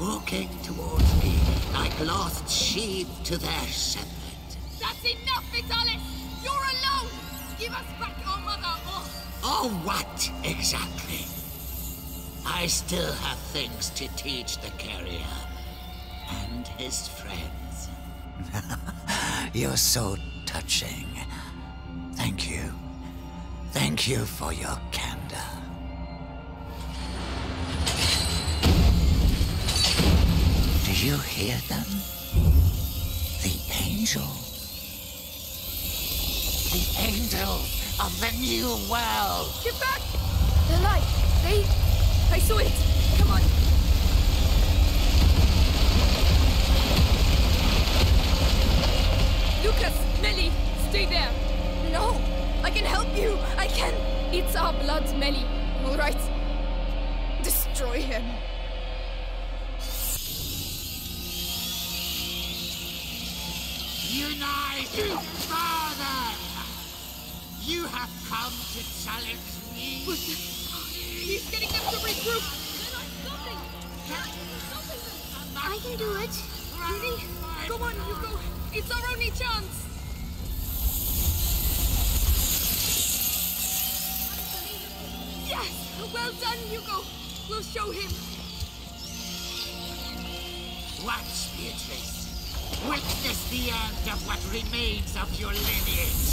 [SPEAKER 6] walking towards me like lost sheep to their shepherd.
[SPEAKER 8] That's enough, Vitalis! You're alone! Give us back our mother, or...
[SPEAKER 6] Oh, what exactly? I still have things to teach the carrier and his friends. *laughs* You're so touching. Thank you. Thank you for your candor. Do you hear them? The angels. The angels of the new world.
[SPEAKER 7] Get back! The light! They... I saw it! Come on! Lucas! Mélie! Stay there! No! I can help you! I can! It's our blood, Mélie. All right. Destroy him.
[SPEAKER 6] Unite, Father! You have come to challenge me.
[SPEAKER 7] He's getting them to regroup!
[SPEAKER 4] I can do it.
[SPEAKER 7] Really? Go on, Hugo! It's our only chance!
[SPEAKER 8] Yes! Well done, Hugo. We'll show him.
[SPEAKER 6] Watch, Beatrice. Witness the end of what remains of your lineage.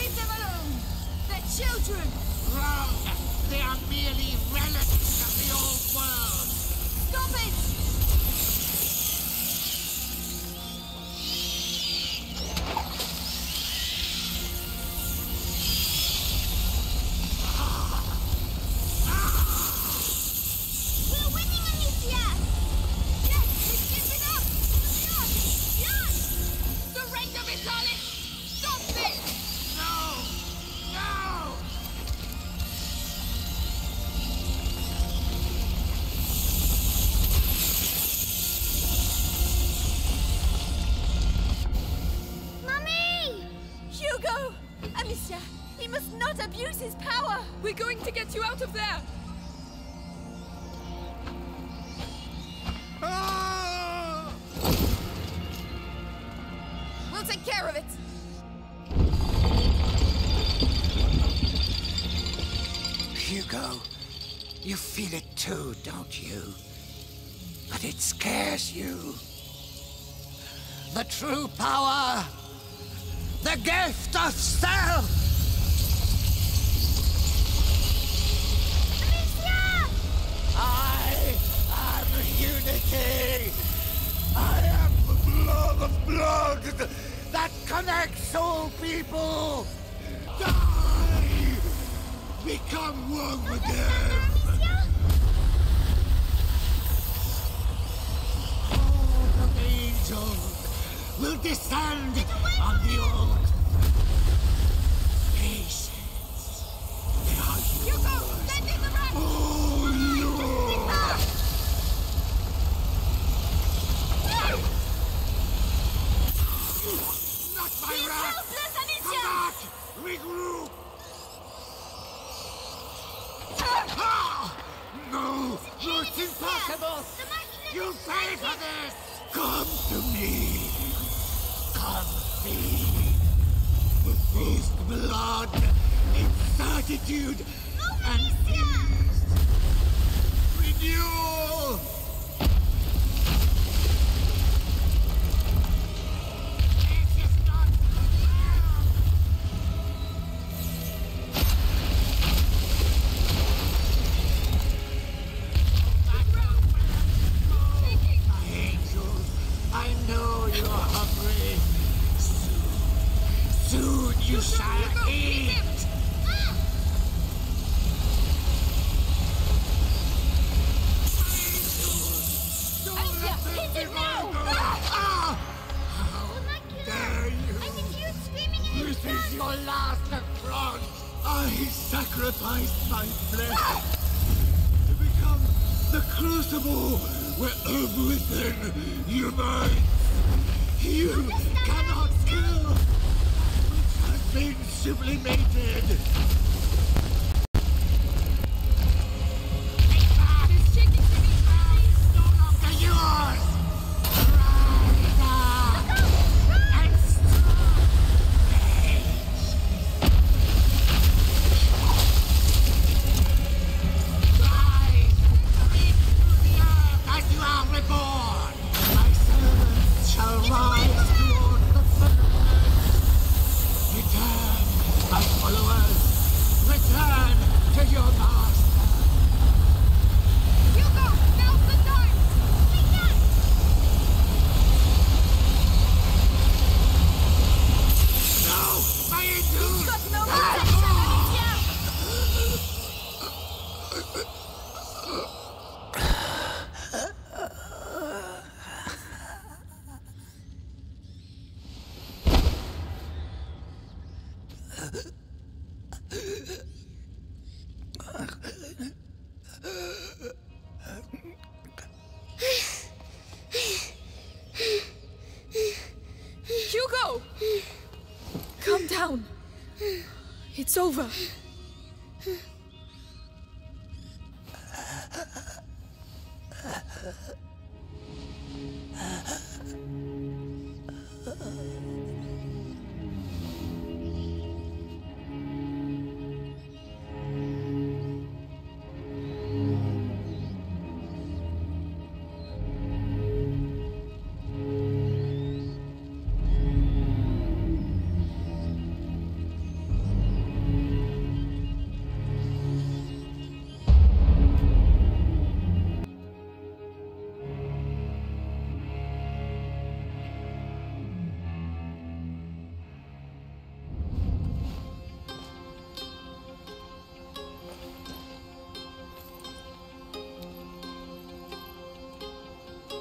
[SPEAKER 8] Leave them alone. They're children.
[SPEAKER 6] Wrong. They are merely relics of the old world.
[SPEAKER 8] Stop it!
[SPEAKER 6] Scares you. The true power, the gift of self. I am unity. I am the blood of blood that connects all people. Die! Become one with them. Angels will descend on the old. Patience. They are
[SPEAKER 8] Hugo, send in the rat.
[SPEAKER 6] Oh, Lord! Not my
[SPEAKER 8] He's helpless,
[SPEAKER 6] Come back! Regroup! Ah! No! No, it's impossible! You pay for this! Come to me! Come see! The feast blood certitude and peace! Renewal!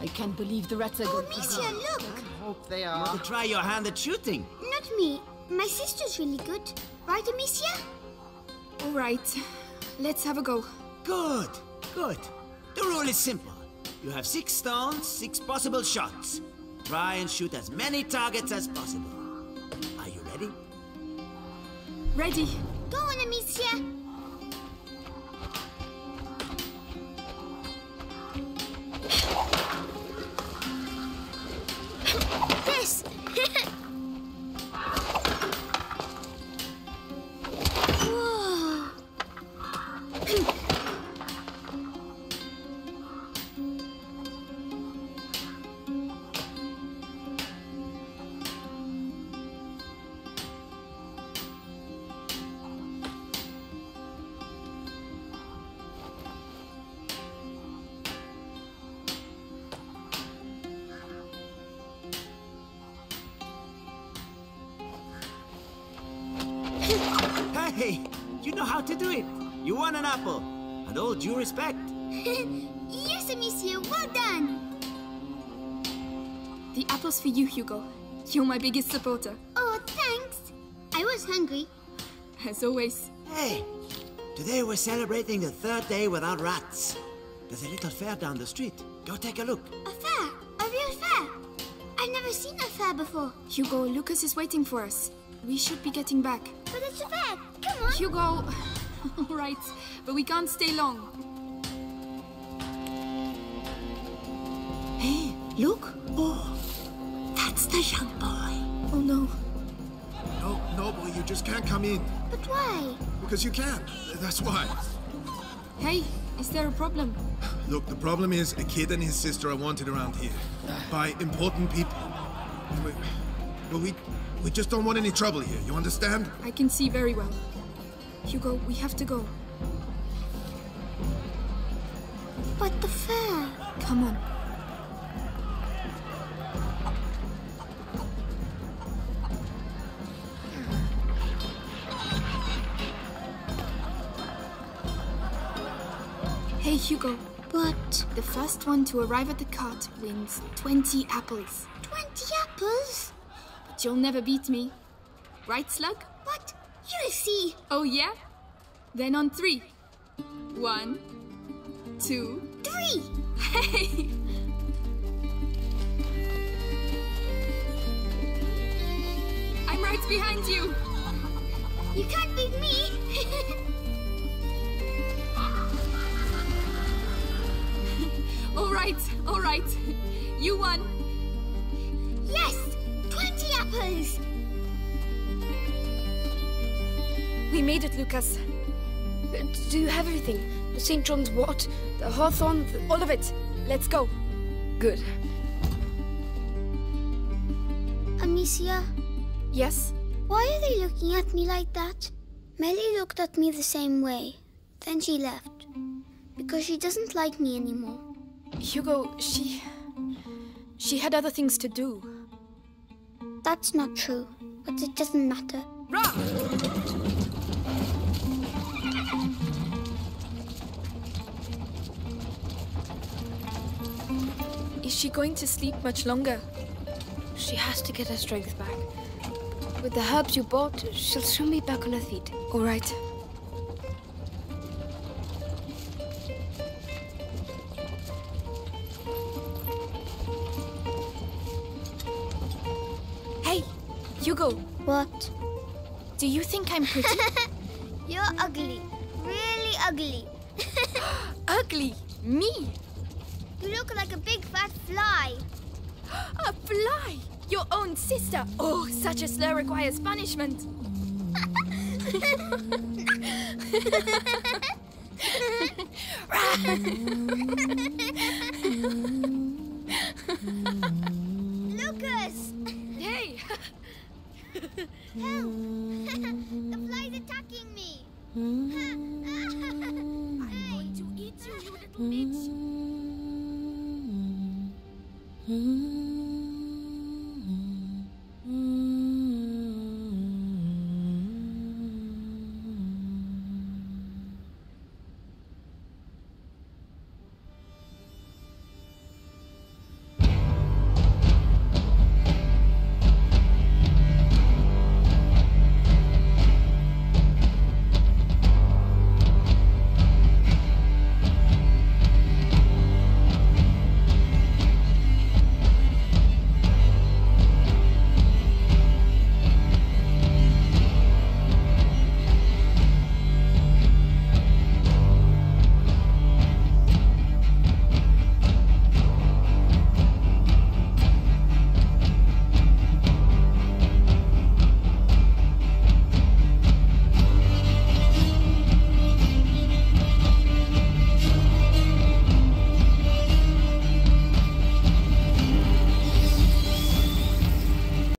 [SPEAKER 18] I can't believe the rats are
[SPEAKER 4] Oh,
[SPEAKER 18] going
[SPEAKER 4] Misha, look!
[SPEAKER 19] I hope they are.
[SPEAKER 10] You
[SPEAKER 19] are.
[SPEAKER 10] want to try your hand at shooting?
[SPEAKER 4] Not me. My sister's really good. Right, Amicia?
[SPEAKER 7] Alright, let's have a go.
[SPEAKER 10] Good, good. The rule is simple. You have six stones, six possible shots. Try and shoot as many targets as possible. Are you ready?
[SPEAKER 7] Ready.
[SPEAKER 4] Go on, Amicia!
[SPEAKER 10] How to do it. You won an apple. And all due respect. *laughs*
[SPEAKER 4] yes, Amicia, well done!
[SPEAKER 7] The apple's for you, Hugo. You're my biggest supporter.
[SPEAKER 4] Oh, thanks. I was hungry.
[SPEAKER 7] As always.
[SPEAKER 10] Hey, today we're celebrating the third day without rats. There's a little fair down the street. Go take a look.
[SPEAKER 4] A fair? A real fair? I've never seen a fair before.
[SPEAKER 7] Hugo, Lucas is waiting for us. We should be getting back.
[SPEAKER 4] But it's a fair. Come on.
[SPEAKER 7] Hugo! *laughs* Alright, but we can't stay long.
[SPEAKER 10] Hey, look. Oh, that's the young boy.
[SPEAKER 7] Oh no.
[SPEAKER 1] No, no, boy, you just can't come in.
[SPEAKER 4] But why?
[SPEAKER 1] Because you can. That's why.
[SPEAKER 7] Hey, is there a problem?
[SPEAKER 1] Look, the problem is a kid and his sister are wanted around here by important people. We, well, we, we just don't want any trouble here. You understand?
[SPEAKER 7] I can see very well. Hugo, we have to go.
[SPEAKER 4] But the fair.
[SPEAKER 7] Come on. Hey, Hugo.
[SPEAKER 4] But...
[SPEAKER 7] The first one to arrive at the cart wins 20 apples.
[SPEAKER 4] 20 apples?
[SPEAKER 7] But you'll never beat me. Right, Slug?
[SPEAKER 4] What? You'll see.
[SPEAKER 7] Oh, yeah? Then on three. One, two,
[SPEAKER 4] Three.
[SPEAKER 7] Hey! I'm right behind you.
[SPEAKER 4] You can't beat me. *laughs*
[SPEAKER 7] All right, all right. You won.
[SPEAKER 4] yes! 20 apples!
[SPEAKER 9] We made it, Lucas. Do you have everything? The St. John's wort, the hawthorn, the... all of it. Let's go. Good.
[SPEAKER 4] Amicia,
[SPEAKER 9] Yes?
[SPEAKER 4] why are they looking at me like that? Mélie looked at me the same way. Then she left. Because she doesn't like me anymore.
[SPEAKER 9] Hugo, she. She had other things to do.
[SPEAKER 4] That's not true. But it doesn't matter.
[SPEAKER 9] Is she going to sleep much longer? She has to get her strength back. With the herbs you bought, she'll soon be back on her feet. All right. Hey, Hugo.
[SPEAKER 4] What?
[SPEAKER 9] Do you think I'm pretty? *laughs*
[SPEAKER 4] You're ugly. Really ugly. *laughs* *gasps*
[SPEAKER 9] Ugly? Me?
[SPEAKER 4] You look like a big fat fly. *gasps*
[SPEAKER 9] a fly? Your own sister? Oh, such a slur requires punishment. Lucas! Hey!
[SPEAKER 4] Help! the fly's attacking me! *laughs*
[SPEAKER 8] I'm going to eat you, you little bitch!
[SPEAKER 5] Mm-hmm.